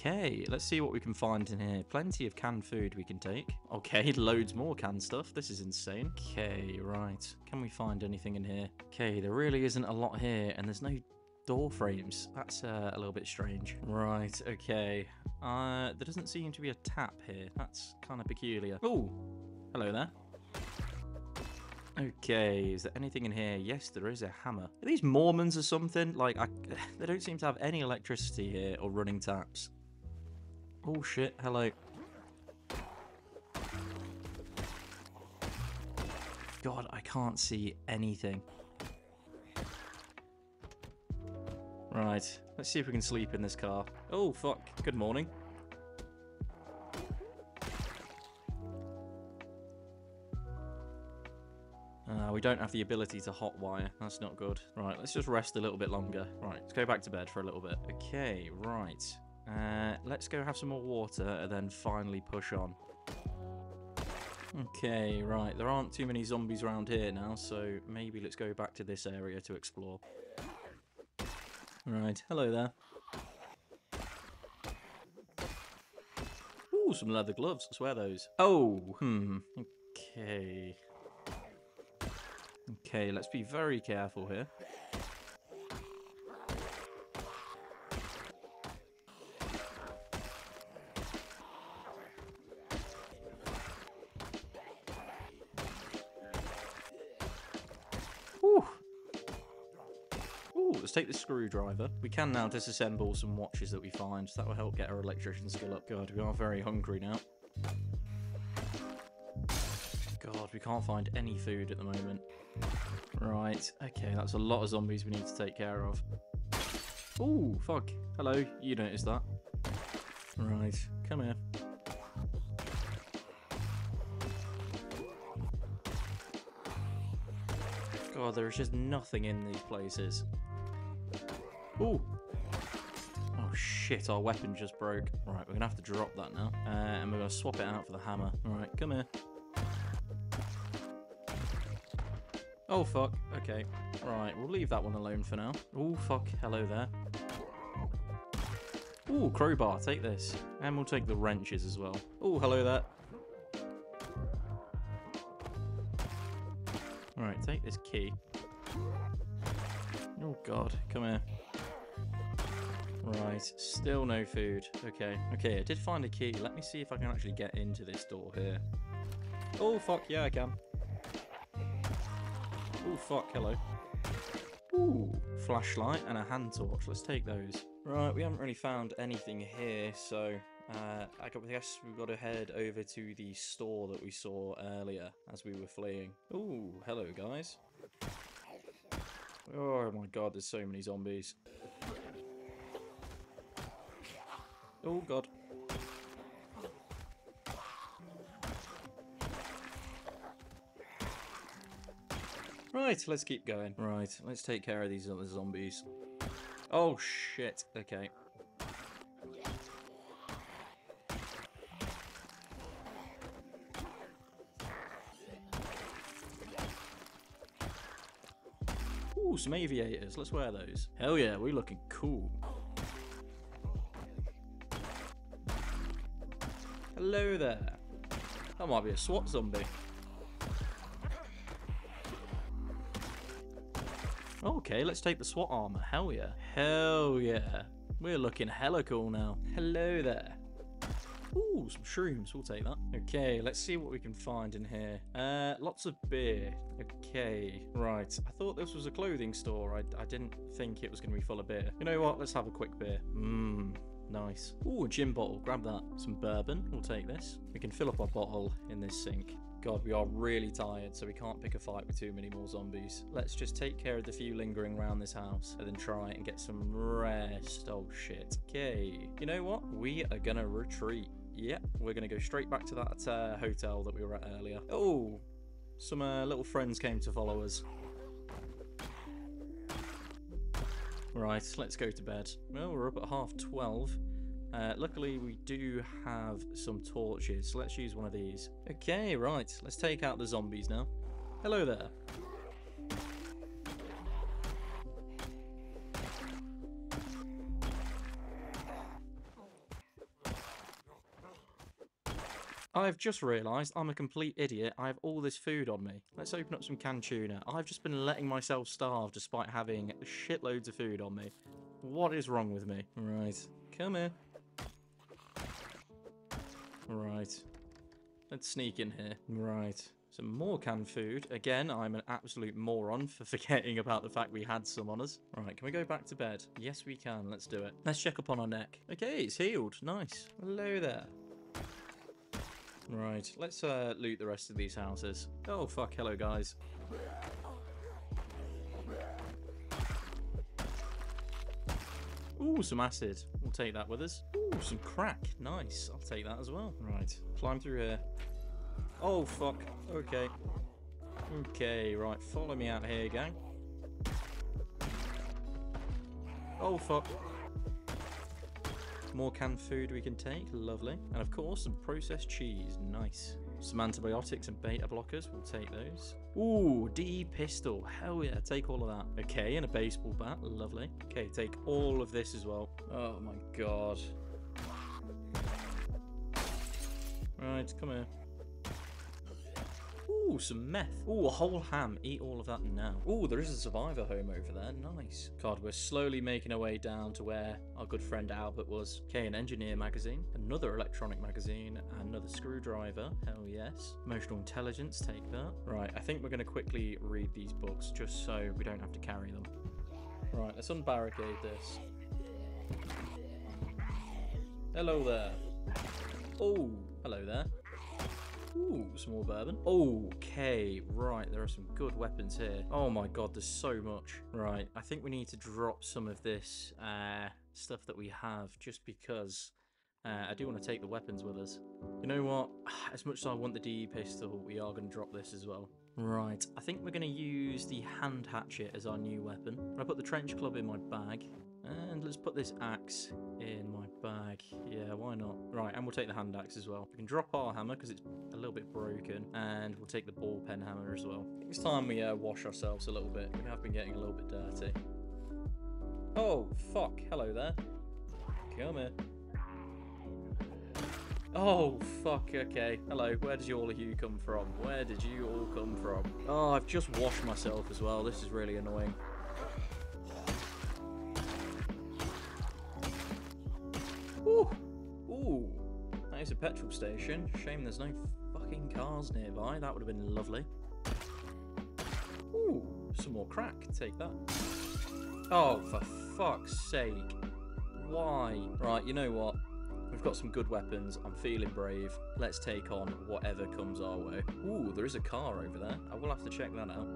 Okay, let's see what we can find in here. Plenty of canned food we can take. Okay, [LAUGHS] loads more canned stuff. This is insane. Okay, right. Can we find anything in here? Okay, there really isn't a lot here, and there's no door frames. That's uh, a little bit strange. Right, okay. Uh, there doesn't seem to be a tap here. That's kind of peculiar. Oh, hello there. Okay, is there anything in here? Yes, there is a hammer. Are these Mormons or something? Like, I, [LAUGHS] they don't seem to have any electricity here or running taps. Oh shit, hello. God, I can't see anything. Right, let's see if we can sleep in this car. Oh, fuck. Good morning. Uh, we don't have the ability to hotwire. That's not good. Right, let's just rest a little bit longer. Right, let's go back to bed for a little bit. Okay, right. Uh, let's go have some more water and then finally push on. Okay, right. There aren't too many zombies around here now, so maybe let's go back to this area to explore. Right, hello there. Ooh, some leather gloves. Let's wear those. Oh, hmm. Okay. Okay, let's be very careful here. Let's take the screwdriver. We can now disassemble some watches that we find. That will help get our electrician skill up. God, we are very hungry now. God, we can't find any food at the moment. Right, okay, that's a lot of zombies we need to take care of. Oh, fuck. Hello, you noticed that. Right, come here. God, there is just nothing in these places. Ooh. Oh shit, our weapon just broke. Right, we're gonna have to drop that now. Uh, and we're gonna swap it out for the hammer. Alright, come here. Oh fuck, okay. Right, we'll leave that one alone for now. Oh fuck, hello there. Ooh, crowbar, take this. And we'll take the wrenches as well. Oh, hello there. Alright, take this key. Oh god, come here. Right, still no food. Okay, okay, I did find a key. Let me see if I can actually get into this door here. Oh, fuck, yeah, I can. Oh, fuck, hello. Ooh, flashlight and a hand torch. Let's take those. Right, we haven't really found anything here, so uh, I guess we've got to head over to the store that we saw earlier as we were fleeing. Oh, hello, guys. Oh my god, there's so many zombies. Oh god. Right, let's keep going. Right, let's take care of these other zombies. Oh shit, okay. Ooh, some aviators. Let's wear those. Hell yeah, we're looking cool. Hello there. That might be a SWAT zombie. Okay, let's take the SWAT armor. Hell yeah. Hell yeah. We're looking hella cool now. Hello there. Ooh, some shrooms. We'll take that. Okay, let's see what we can find in here. Uh, lots of beer. Okay, right. I thought this was a clothing store. I, I didn't think it was going to be full of beer. You know what? Let's have a quick beer. Mmm. Nice. Ooh, a gin bottle. Grab that. Some bourbon. We'll take this. We can fill up our bottle in this sink. God, we are really tired, so we can't pick a fight with too many more zombies. Let's just take care of the few lingering around this house and then try and get some rest. Oh, shit. Okay. You know what? We are gonna retreat. Yep, we're gonna go straight back to that uh, hotel that we were at earlier. Oh, some uh, little friends came to follow us. Right, let's go to bed. Well, we're up at half 12. Uh, luckily, we do have some torches, so let's use one of these. Okay, right, let's take out the zombies now. Hello there. I've just realised I'm a complete idiot. I have all this food on me. Let's open up some canned tuna. I've just been letting myself starve despite having shitloads of food on me. What is wrong with me? Right. Come here. Right. Let's sneak in here. Right. Some more canned food. Again, I'm an absolute moron for [LAUGHS] forgetting about the fact we had some on us. Right, can we go back to bed? Yes, we can. Let's do it. Let's check up on our neck. Okay, it's healed. Nice. Hello there. Right, let's uh, loot the rest of these houses. Oh, fuck, hello, guys. Ooh, some acid. We'll take that with us. Ooh, some crack. Nice. I'll take that as well. Right, climb through here. Oh, fuck. Okay. Okay, right. Follow me out here, gang. Oh, fuck. More canned food we can take, lovely. And of course, some processed cheese, nice. Some antibiotics and beta blockers, we'll take those. Ooh, D pistol, hell yeah, take all of that. Okay, and a baseball bat, lovely. Okay, take all of this as well. Oh my god. Right, come here. Ooh, some meth. Ooh, a whole ham. Eat all of that now. Ooh, there is a survivor home over there. Nice. God, we're slowly making our way down to where our good friend Albert was. Okay, an engineer magazine, another electronic magazine, another screwdriver. Hell yes. Emotional intelligence, take that. Right, I think we're going to quickly read these books just so we don't have to carry them. Right, let's unbarricade this. Hello there. Oh, hello there. Ooh, some more bourbon. Okay, right, there are some good weapons here. Oh my god, there's so much. Right, I think we need to drop some of this uh, stuff that we have just because uh, I do want to take the weapons with us. You know what? [SIGHS] As much as I want the DE pistol, we are going to drop this as well. Right, I think we're going to use the hand hatchet as our new weapon. I put the trench club in my bag. And let's put this axe in my bag. Yeah, why not? Right, and we'll take the hand axe as well. We can drop our hammer because it's a little bit broken. And we'll take the ball peen hammer as well. It's time we uh, wash ourselves a little bit. We have been getting a little bit dirty. Oh, fuck. Hello there. Come here. Oh, fuck, okay. Hello, where did you all of you come from? Where did you all come from? Oh, I've just washed myself as well. This is really annoying. Ooh, that is a petrol station. Shame there's no fucking cars nearby. That would have been lovely. Ooh, some more crack. Take that. Oh, for fuck's sake. Why? Right, you know what? We've got some good weapons. I'm feeling brave. Let's take on whatever comes our way. Ooh, there is a car over there. I will have to check that out.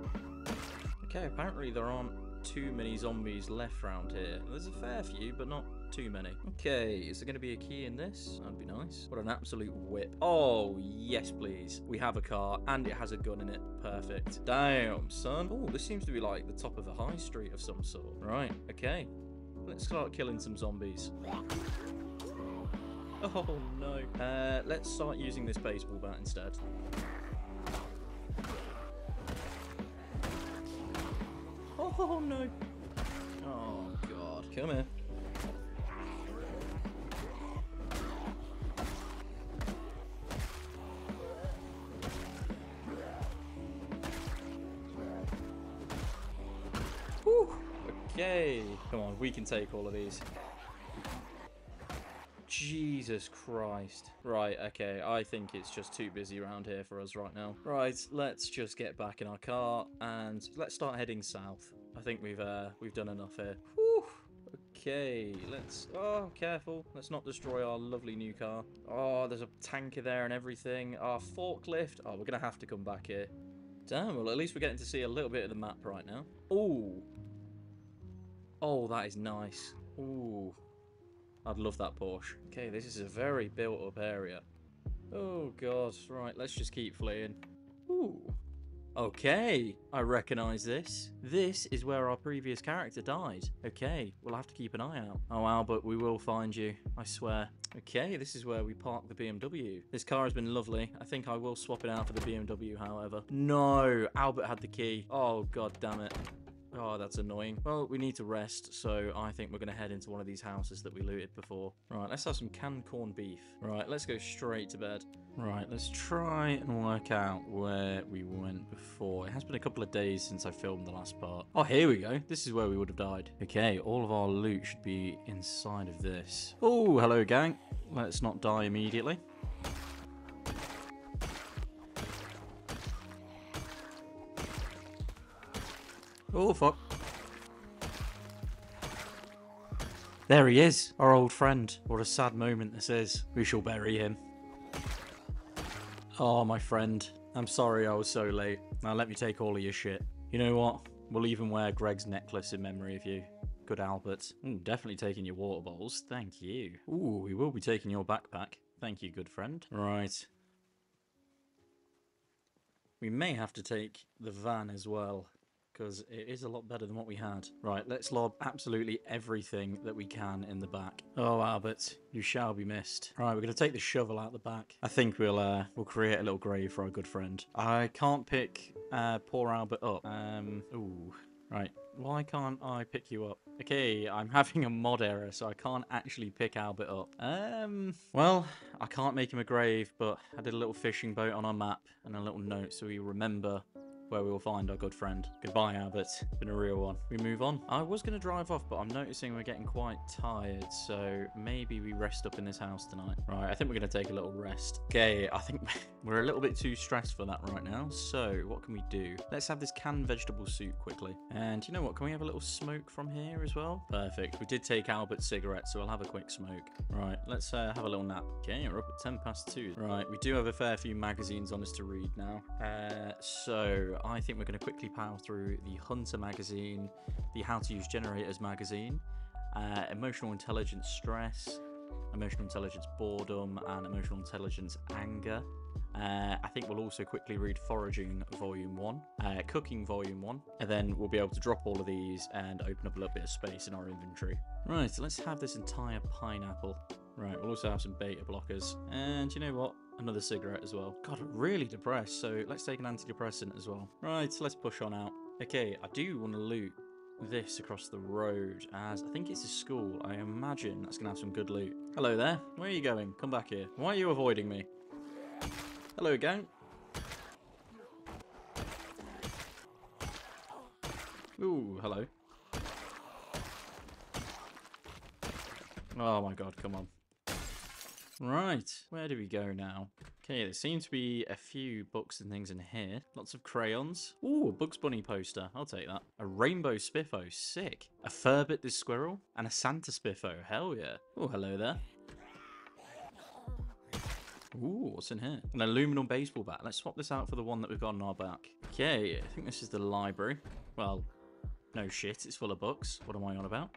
Okay, apparently there aren't too many zombies left around here. There's a fair few, but not too many. Okay, is there going to be a key in this? That'd be nice. What an absolute whip. Oh, yes, please. We have a car, and it has a gun in it. Perfect. Damn, son. Oh, this seems to be like the top of a high street of some sort. Right, okay. Let's start killing some zombies. [LAUGHS] Oh, no. Uh, let's start using this baseball bat instead. Oh, no. Oh, God. Come here. Okay. Come on, we can take all of these. Jesus Christ. Right, okay, I think it's just too busy around here for us right now. Right, let's just get back in our car and let's start heading south. I think we've uh, we've done enough here. Whew. Okay, let's... Oh, careful. Let's not destroy our lovely new car. Oh, there's a tanker there and everything. Our forklift. Oh, we're going to have to come back here. Damn, well, at least we're getting to see a little bit of the map right now. Oh. Oh, that is nice. Ooh. I'd love that Porsche. Okay, this is a very built-up area. Oh, God. Right, let's just keep fleeing. Ooh. Okay, I recognise this. This is where our previous character died. Okay, we'll have to keep an eye out. Oh, Albert, we will find you. I swear. Okay, this is where we park the BMW. This car has been lovely. I think I will swap it out for the BMW, however. No, Albert had the key. Oh, god damn it. Oh, that's annoying. Well, we need to rest, so I think we're going to head into one of these houses that we looted before. Right, let's have some canned corned beef. Right, let's go straight to bed. Right, let's try and work out where we went before. It has been a couple of days since I filmed the last part. Oh, here we go. This is where we would have died. Okay, all of our loot should be inside of this. Oh, hello, gang. Let's not die immediately. Oh, fuck. There he is, our old friend. What a sad moment this is. We shall bury him. Oh, my friend. I'm sorry I was so late. Now let me take all of your shit. You know what? We'll even wear Greg's necklace in memory of you. Good Albert. Ooh, definitely taking your water bottles. Thank you. Ooh, we will be taking your backpack. Thank you, good friend. Right. We may have to take the van as well because it is a lot better than what we had. Right, let's lob absolutely everything that we can in the back. Oh, Albert, you shall be missed. Right, we're going to take the shovel out the back. I think we'll uh, we'll create a little grave for our good friend. I can't pick uh, poor Albert up. Um, ooh, right. Why can't I pick you up? Okay, I'm [LAUGHS] having a mod error, so I can't actually pick Albert up. Um, well, I can't make him a grave, but I did a little fishing boat on our map and a little note so we remember where we will find our good friend. Goodbye, Albert. It's been a real one. We move on. I was going to drive off, but I'm noticing we're getting quite tired, so maybe we rest up in this house tonight. Right, I think we're going to take a little rest. Okay, I think [LAUGHS] we're a little bit too stressed for that right now, so what can we do? Let's have this canned vegetable soup quickly. And you know what? Can we have a little smoke from here as well? Perfect. We did take Albert's cigarette, so we'll have a quick smoke. Right, let's uh, have a little nap. Okay, we're up at 10 past 2. Right, we do have a fair few magazines on us to read now. Uh, so I think we're going to quickly power through the Hunter magazine, the How to Use Generators magazine, uh, Emotional Intelligence Stress, Emotional Intelligence Boredom, and Emotional Intelligence Anger. Uh, I think we'll also quickly read Foraging Volume 1, uh, Cooking Volume 1, and then we'll be able to drop all of these and open up a little bit of space in our inventory. Right, so let's have this entire pineapple. Right, we'll also have some beta blockers. And you know what? Another cigarette as well. God, I'm really depressed, so let's take an antidepressant as well. Right, so let's push on out. Okay, I do want to loot this across the road as I think it's a school. I imagine that's going to have some good loot. Hello there. Where are you going? Come back here. Why are you avoiding me? Hello, gang. Ooh, hello. Oh my god, come on. Right, where do we go now? Okay, there seem to be a few books and things in here. Lots of crayons. Ooh, a Bugs Bunny poster. I'll take that. A rainbow spiffo. Sick. A Furbert the squirrel. And a Santa spiffo. Hell yeah. Oh, hello there. Ooh, what's in here? An aluminum baseball bat. Let's swap this out for the one that we've got on our back. Okay, I think this is the library. Well, no shit, it's full of books. What am I on about?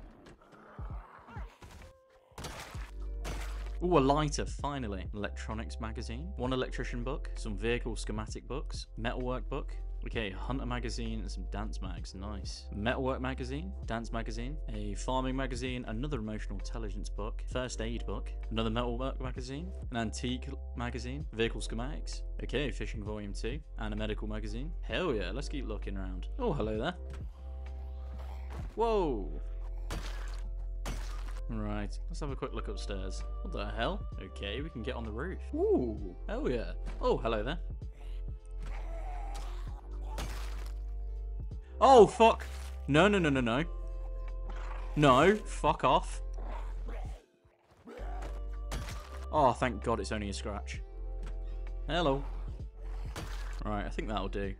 Ooh, a lighter, finally. Electronics magazine, one electrician book, some vehicle schematic books, metalwork book, Okay, Hunter magazine and some dance mags. Nice. Metalwork magazine, dance magazine, a farming magazine, another emotional intelligence book, first aid book, another metalwork magazine, an antique magazine, vehicle schematics. Okay, fishing volume 2, and a medical magazine. Hell yeah, let's keep looking around. Oh, hello there. Whoa. Right, let's have a quick look upstairs. What the hell? Okay, we can get on the roof. Ooh, hell yeah. Oh, hello there. Oh, fuck. No, no, no, no, no. No, fuck off. Oh, thank God it's only a scratch. Hello. Right, I think that'll do.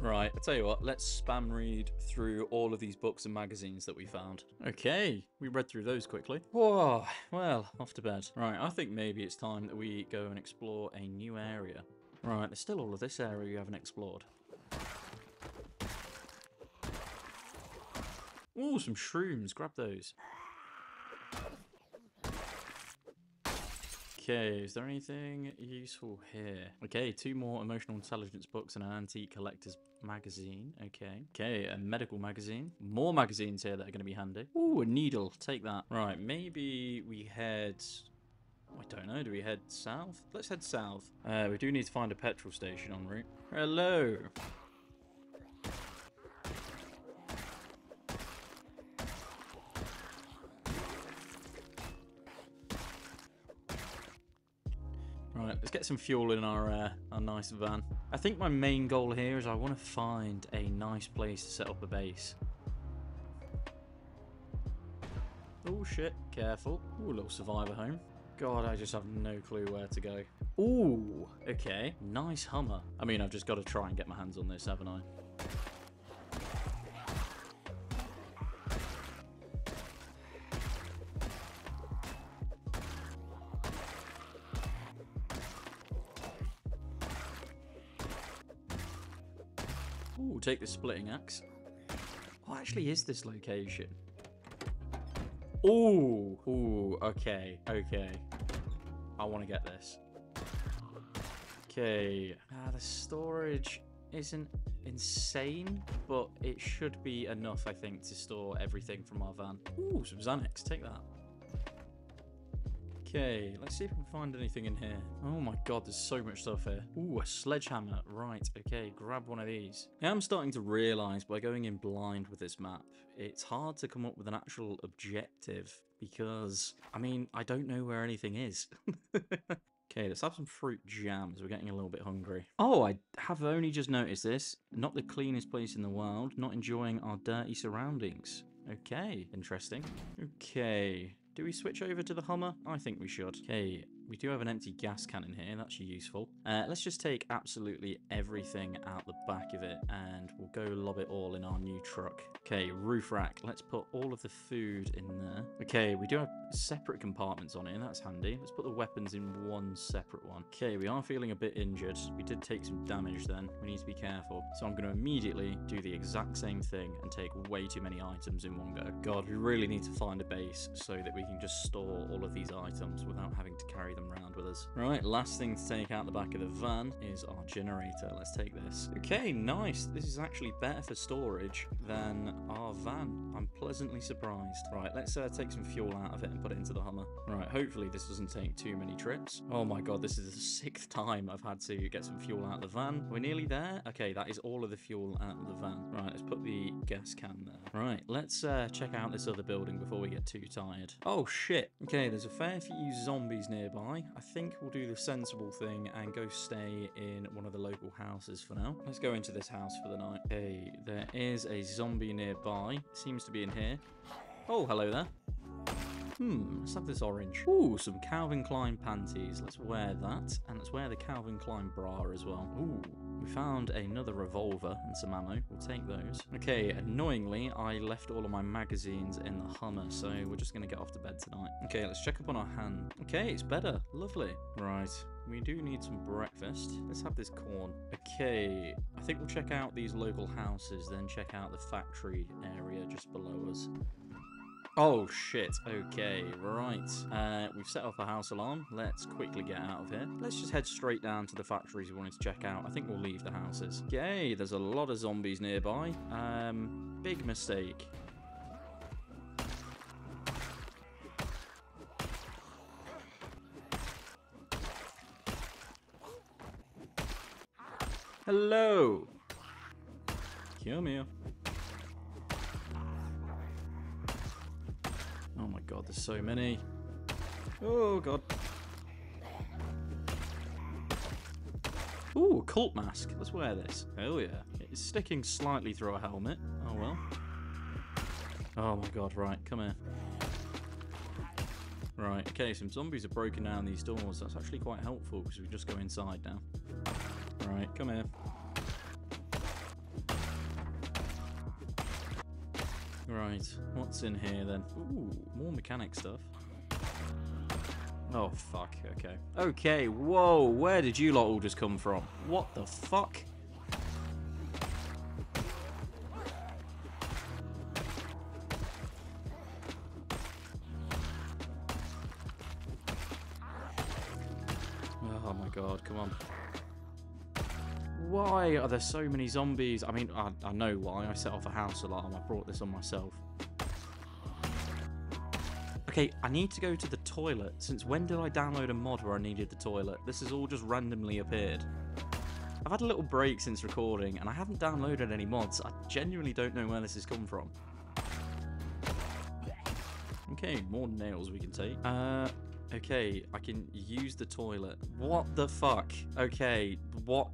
Right, I tell you what, let's spam read through all of these books and magazines that we found. Okay, we read through those quickly. Whoa, well, off to bed. Right, I think maybe it's time that we go and explore a new area. Right, there's still all of this area you haven't explored. Ooh, some shrooms, grab those. Okay, is there anything useful here? Okay, two more emotional intelligence books and an antique collector's magazine. Okay. Okay, a medical magazine. More magazines here that are going to be handy. Ooh, a needle. Take that. Right, maybe we head... I don't know. Do we head south? Let's head south. Uh, we do need to find a petrol station en route. Hello. Get some fuel in our uh, our nice van. I think my main goal here is I want to find a nice place to set up a base. Oh shit, careful. Ooh, a little survivor home. God, I just have no clue where to go. Ooh, okay. Nice Hummer. I mean, I've just got to try and get my hands on this, haven't I? Ooh, take the splitting axe. What actually is this location? Ooh, ooh, okay, okay. I want to get this. Okay, ah, the storage isn't insane, but it should be enough, I think, to store everything from our van. Ooh, some Xanax, take that. Okay, let's see if we can find anything in here. Oh my god, there's so much stuff here. Ooh, a sledgehammer. Right, okay, grab one of these. Now I am starting to realise by going in blind with this map, it's hard to come up with an actual objective because, I mean, I don't know where anything is. [LAUGHS] Okay, let's have some fruit jams. We're getting a little bit hungry. Oh, I have only just noticed this. Not the cleanest place in the world. Not enjoying our dirty surroundings. Okay, interesting. Okay, do we switch over to the Hummer? I think we should. Okay, we do have an empty gas can in here. That's useful. Uh, let's just take absolutely everything out the back of it and we'll go lob it all in our new truck. Okay, roof rack. Let's put all of the food in there. Okay, we do have separate compartments on it. And that's handy. Let's put the weapons in one separate one. Okay, we are feeling a bit injured. We did take some damage then. We need to be careful. So I'm going to immediately do the exact same thing and take way too many items in one go. God, we really need to find a base so that we can just store all of these items without having to carry them around with us. Right, last thing to take out the back of the van is our generator. Let's take this. Okay, nice. This is actually better for storage than our van. I'm pleasantly surprised. Right, let's uh, take some fuel out of it and put it into the Hummer. Right, hopefully this doesn't take too many trips. Oh my god, this is the [LAUGHS] sixth time I've had to get some fuel out of the van. We're nearly there. Okay, that is all of the fuel out of the van. Right, let's put the gas can there. Right, let's uh, check out this other building before we get too tired. Oh, shit. Okay, there's a fair few zombies nearby. I think we'll do the sensible thing and go stay in one of the local houses for now. Let's go into this house for the night. Okay, there is a zombie nearby. Seems to be in here. Oh, hello there. Hmm, let's have this orange. Ooh, some Calvin Klein panties. Let's wear that. And let's wear the Calvin Klein bra as well. Ooh, we found another revolver and some ammo. We'll take those. Okay, annoyingly, I left all of my magazines in the Hummer, so we're just going to get off to bed tonight. Okay, let's check up on our hand. Okay, it's better. Lovely. Right. We do need some breakfast. Let's have this corn. Okay, I think we'll check out these local houses, then check out the factory area just below us. Oh, shit. Okay, right. Uh, we've set off a house alarm. Let's quickly get out of here. Let's just head straight down to the factories we wanted to check out. I think we'll leave the houses. Okay, there's a lot of zombies nearby. Um, big mistake. Hello. Come here. God, there's so many. Oh god. Ooh, cult mask. Let's wear this. Oh yeah. It's sticking slightly through a helmet. Oh well. Oh my god, right, come here. Right, okay, some zombies have broken down these doors. That's actually quite helpful because we just go inside now. Right, come here. Right, what's in here then? Ooh, more mechanic stuff. Oh, fuck, okay. Okay, whoa, where did you lot all just come from? What the fuck? Why are there so many zombies? I mean, I, I know why. I set off a house alarm. I brought this on myself. Okay, I need to go to the toilet. Since when did I download a mod where I needed the toilet? This has all just randomly appeared. I've had a little break since recording, and I haven't downloaded any mods. I genuinely don't know where this has come from. Okay, more nails we can take. Uh, okay, I can use the toilet. What the fuck? Okay, what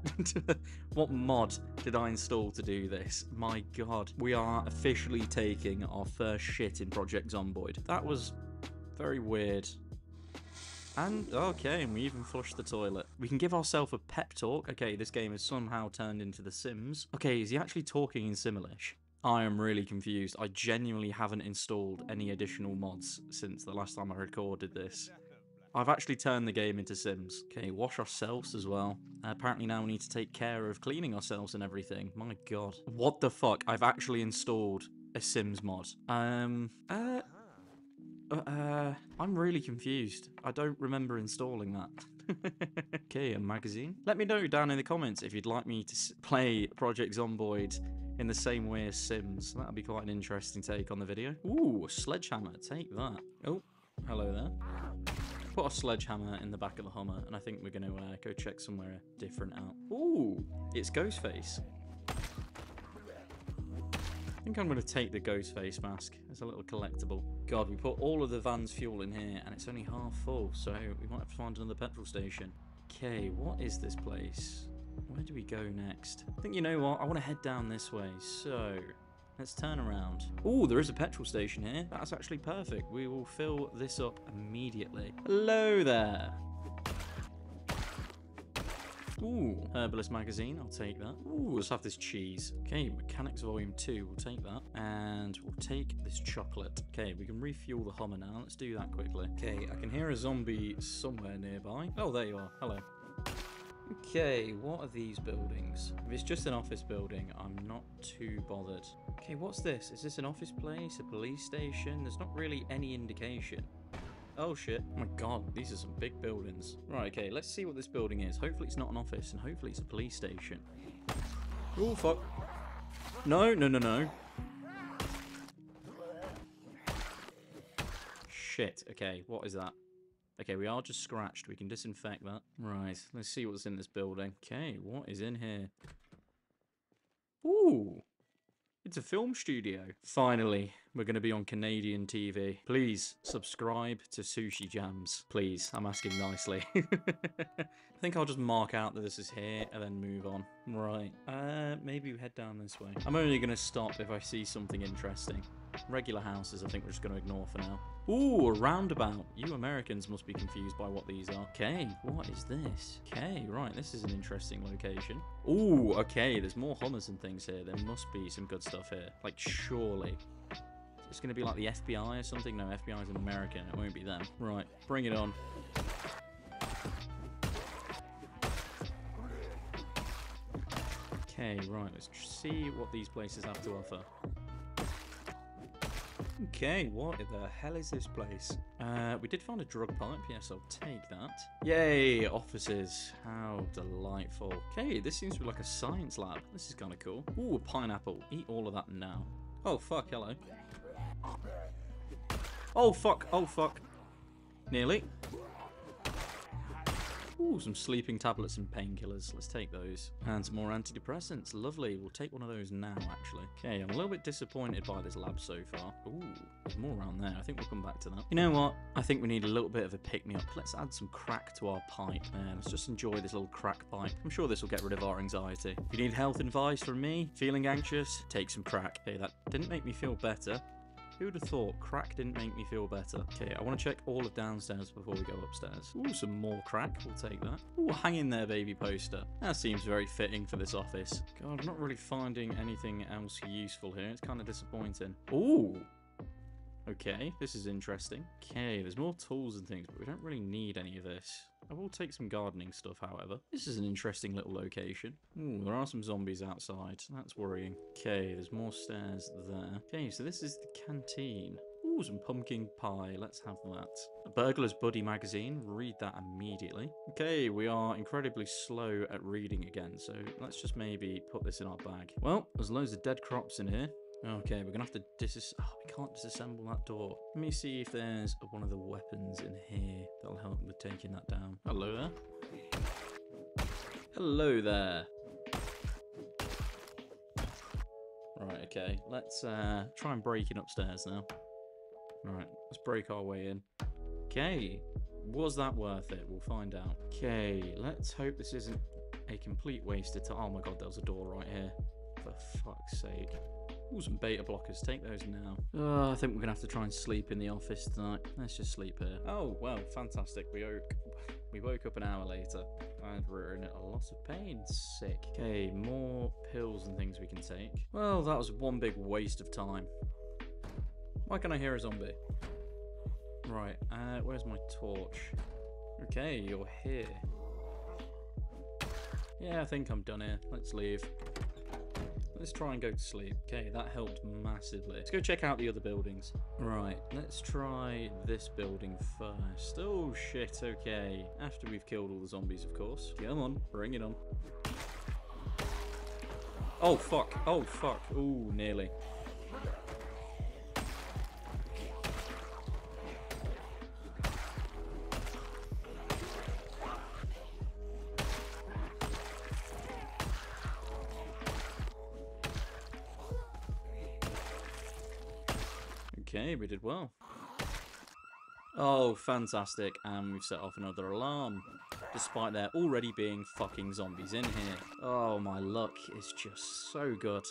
[LAUGHS] what mod did I install to do this? My god. We are officially taking our first shit in Project Zomboid. That was very weird. And, okay, and we even flushed the toilet. We can give ourselves a pep talk. Okay, this game has somehow turned into The Sims. Okay, is he actually talking in Simlish? I am really confused. I genuinely haven't installed any additional mods since the last time I recorded this. I've actually turned the game into Sims. Okay, wash ourselves as well. Uh, apparently now we need to take care of cleaning ourselves and everything. My god. What the fuck? I've actually installed a Sims mod. Um, uh, uh, uh I'm really confused. I don't remember installing that. [LAUGHS] okay, a magazine. Let me know down in the comments if you'd like me to play Project Zomboid in the same way as Sims. That'd be quite an interesting take on the video. Ooh, sledgehammer. Take that. Oh, hello there. Put a sledgehammer in the back of the Hummer, and I think we're going to uh, go check somewhere different out. Ooh, it's Ghostface. I think I'm going to take the ghost face mask as a little collectible. God, we put all of the van's fuel in here and it's only half full, so we might have to find another petrol station. Okay, what is this place? Where do we go next? I think you know what? I want to head down this way, so let's turn around. Oh, there is a petrol station here. That's actually perfect. We will fill this up immediately. Hello there. Ooh, Herbalist magazine, I'll take that. Ooh, let's have this cheese. Okay, Mechanics Volume 2, we'll take that. And we'll take this chocolate. Okay, we can refuel the Hummer now. Let's do that quickly. Okay, I can hear a zombie somewhere nearby. Oh, there you are. Hello. Okay, what are these buildings? If it's just an office building, I'm not too bothered. Okay, what's this? Is this an office place? A police station? There's not really any indication. Oh shit. Oh my god, these are some big buildings. Right, okay, let's see what this building is. Hopefully it's not an office, and hopefully it's a police station. Oh, fuck. No, no, no, no. Shit, okay, what is that? Okay, we are just scratched. We can disinfect that. Right, let's see what's in this building. Okay, what is in here? Ooh, it's a film studio. Finally, we're going to be on Canadian TV. Please subscribe to Sushi Jams. Please, I'm asking nicely. [LAUGHS] I think I'll just mark out that this is here and then move on. Right, uh, maybe we head down this way. I'm only going to stop if I see something interesting. Regular houses, I think we're just going to ignore for now. Ooh, a roundabout. You Americans must be confused by what these are. Okay, what is this? Okay, right, this is an interesting location. Ooh, okay, there's more Hummers and things here. There must be some good stuff here. Like, surely. It's going to be like the FBI or something? No, FBI is an American. It won't be them. Right, bring it on. Okay, right, let's see what these places have to offer. Okay, what the hell is this place? Uh, we did find a drug pipe. Yes, I'll take that. Yay, offices. How delightful. Okay, this seems to be like a science lab. This is kind of cool. Ooh, a pineapple. Eat all of that now. Oh, fuck, hello. Oh, fuck, oh, fuck. Nearly. Ooh, some sleeping tablets and painkillers. Let's take those. And some more antidepressants. Lovely. We'll take one of those now, actually. Okay, I'm a little bit disappointed by this lab so far. Ooh, there's more around there. I think we'll come back to that. You know what? I think we need a little bit of a pick-me-up. Let's add some crack to our pipe. Uh, let's just enjoy this little crack pipe. I'm sure this will get rid of our anxiety. If you need health advice from me, feeling anxious, take some crack. Okay, that didn't make me feel better. Who'd have thought crack didn't make me feel better? Okay, I want to check all of downstairs before we go upstairs. Ooh, some more crack. We'll take that. Ooh, hang in there, baby poster. That seems very fitting for this office. God, I'm not really finding anything else useful here. It's kind of disappointing. Ooh, Okay, this is interesting. Okay, there's more tools and things, but we don't really need any of this. I will take some gardening stuff, however. This is an interesting little location. Ooh, there are some zombies outside. That's worrying. Okay, there's more stairs there. Okay, so this is the canteen. Ooh, some pumpkin pie. Let's have that. A Burglar's Buddy magazine. Read that immediately. Okay, we are incredibly slow at reading again, so let's just maybe put this in our bag. Well, there's loads of dead crops in here. Okay, we're gonna have to dis. Oh, we can't disassemble that door. Let me see if there's one of the weapons in here that'll help with taking that down. Hello there. Hello there. Right, okay. Let's uh, try and break it upstairs now. Right, let's break our way in. Okay, was that worth it? We'll find out. Okay, let's hope this isn't a complete waste of time. Oh my god, there was a door right here. For fuck's sake. Ooh, some beta blockers. Take those now. Oh, I think we're going to have to try and sleep in the office tonight. Let's just sleep here. Oh, well, fantastic. We woke, we woke up an hour later and we're in a lot of pain. Sick. Okay, more pills and things we can take. Well, that was one big waste of time. Why can I hear a zombie? Right, uh, where's my torch? Okay, you're here. Yeah, I think I'm done here. Let's leave. Let's try and go to sleep. Okay, that helped massively. Let's go check out the other buildings. Right, let's try this building first. Oh, shit, okay. After we've killed all the zombies, of course. Come on, bring it on. Oh, fuck. Oh, fuck. Ooh, nearly. We did well. Oh, fantastic. And we've set off another alarm. Despite there already being fucking zombies in here. Oh, my luck is just so good.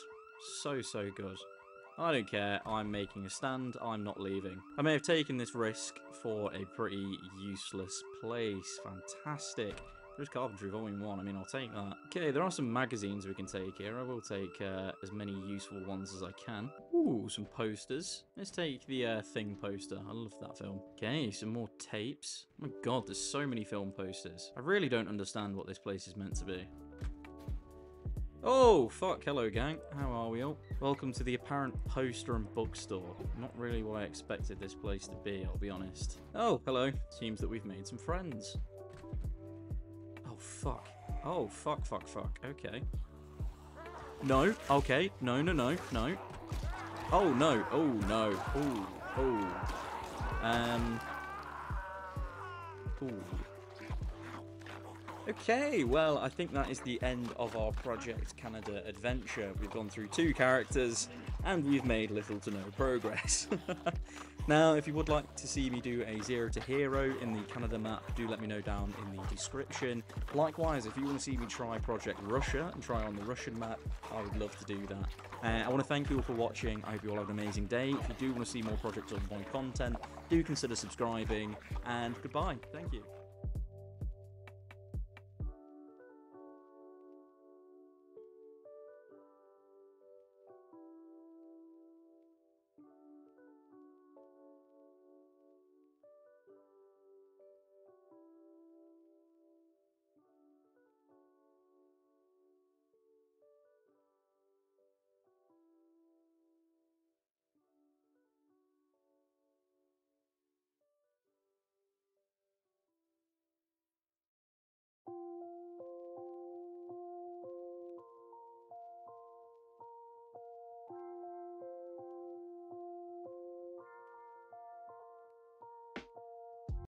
So, so good. I don't care. I'm making a stand. I'm not leaving. I may have taken this risk for a pretty useless place. Fantastic. There's Carpentry Volume 1, I mean, I'll take that. Okay, there are some magazines we can take here. I will take uh, as many useful ones as I can. Ooh, some posters. Let's take the uh, Thing poster. I love that film. Okay, some more tapes. Oh my god, there's so many film posters. I really don't understand what this place is meant to be. Oh, fuck. Hello, gang. How are we all? Welcome to the apparent poster and bookstore. Not really what I expected this place to be, I'll be honest. Oh, hello. Seems that we've made some friends fuck. Oh, fuck, fuck, fuck. Okay. No. Okay. No, no, no, no. Oh, no. Oh, no. Oh, oh. Um. Ooh. Okay, well, I think that is the end of our Project Canada adventure. We've gone through two characters, and we've made little to no progress. [LAUGHS] now, if you would like to see me do a Zero to Hero in the Canada map, do let me know down in the description. Likewise, if you want to see me try Project Russia and try on the Russian map, I would love to do that. Uh, I want to thank you all for watching. I hope you all have an amazing day. If you do want to see more Project Zomboid content, do consider subscribing, and goodbye. Thank you.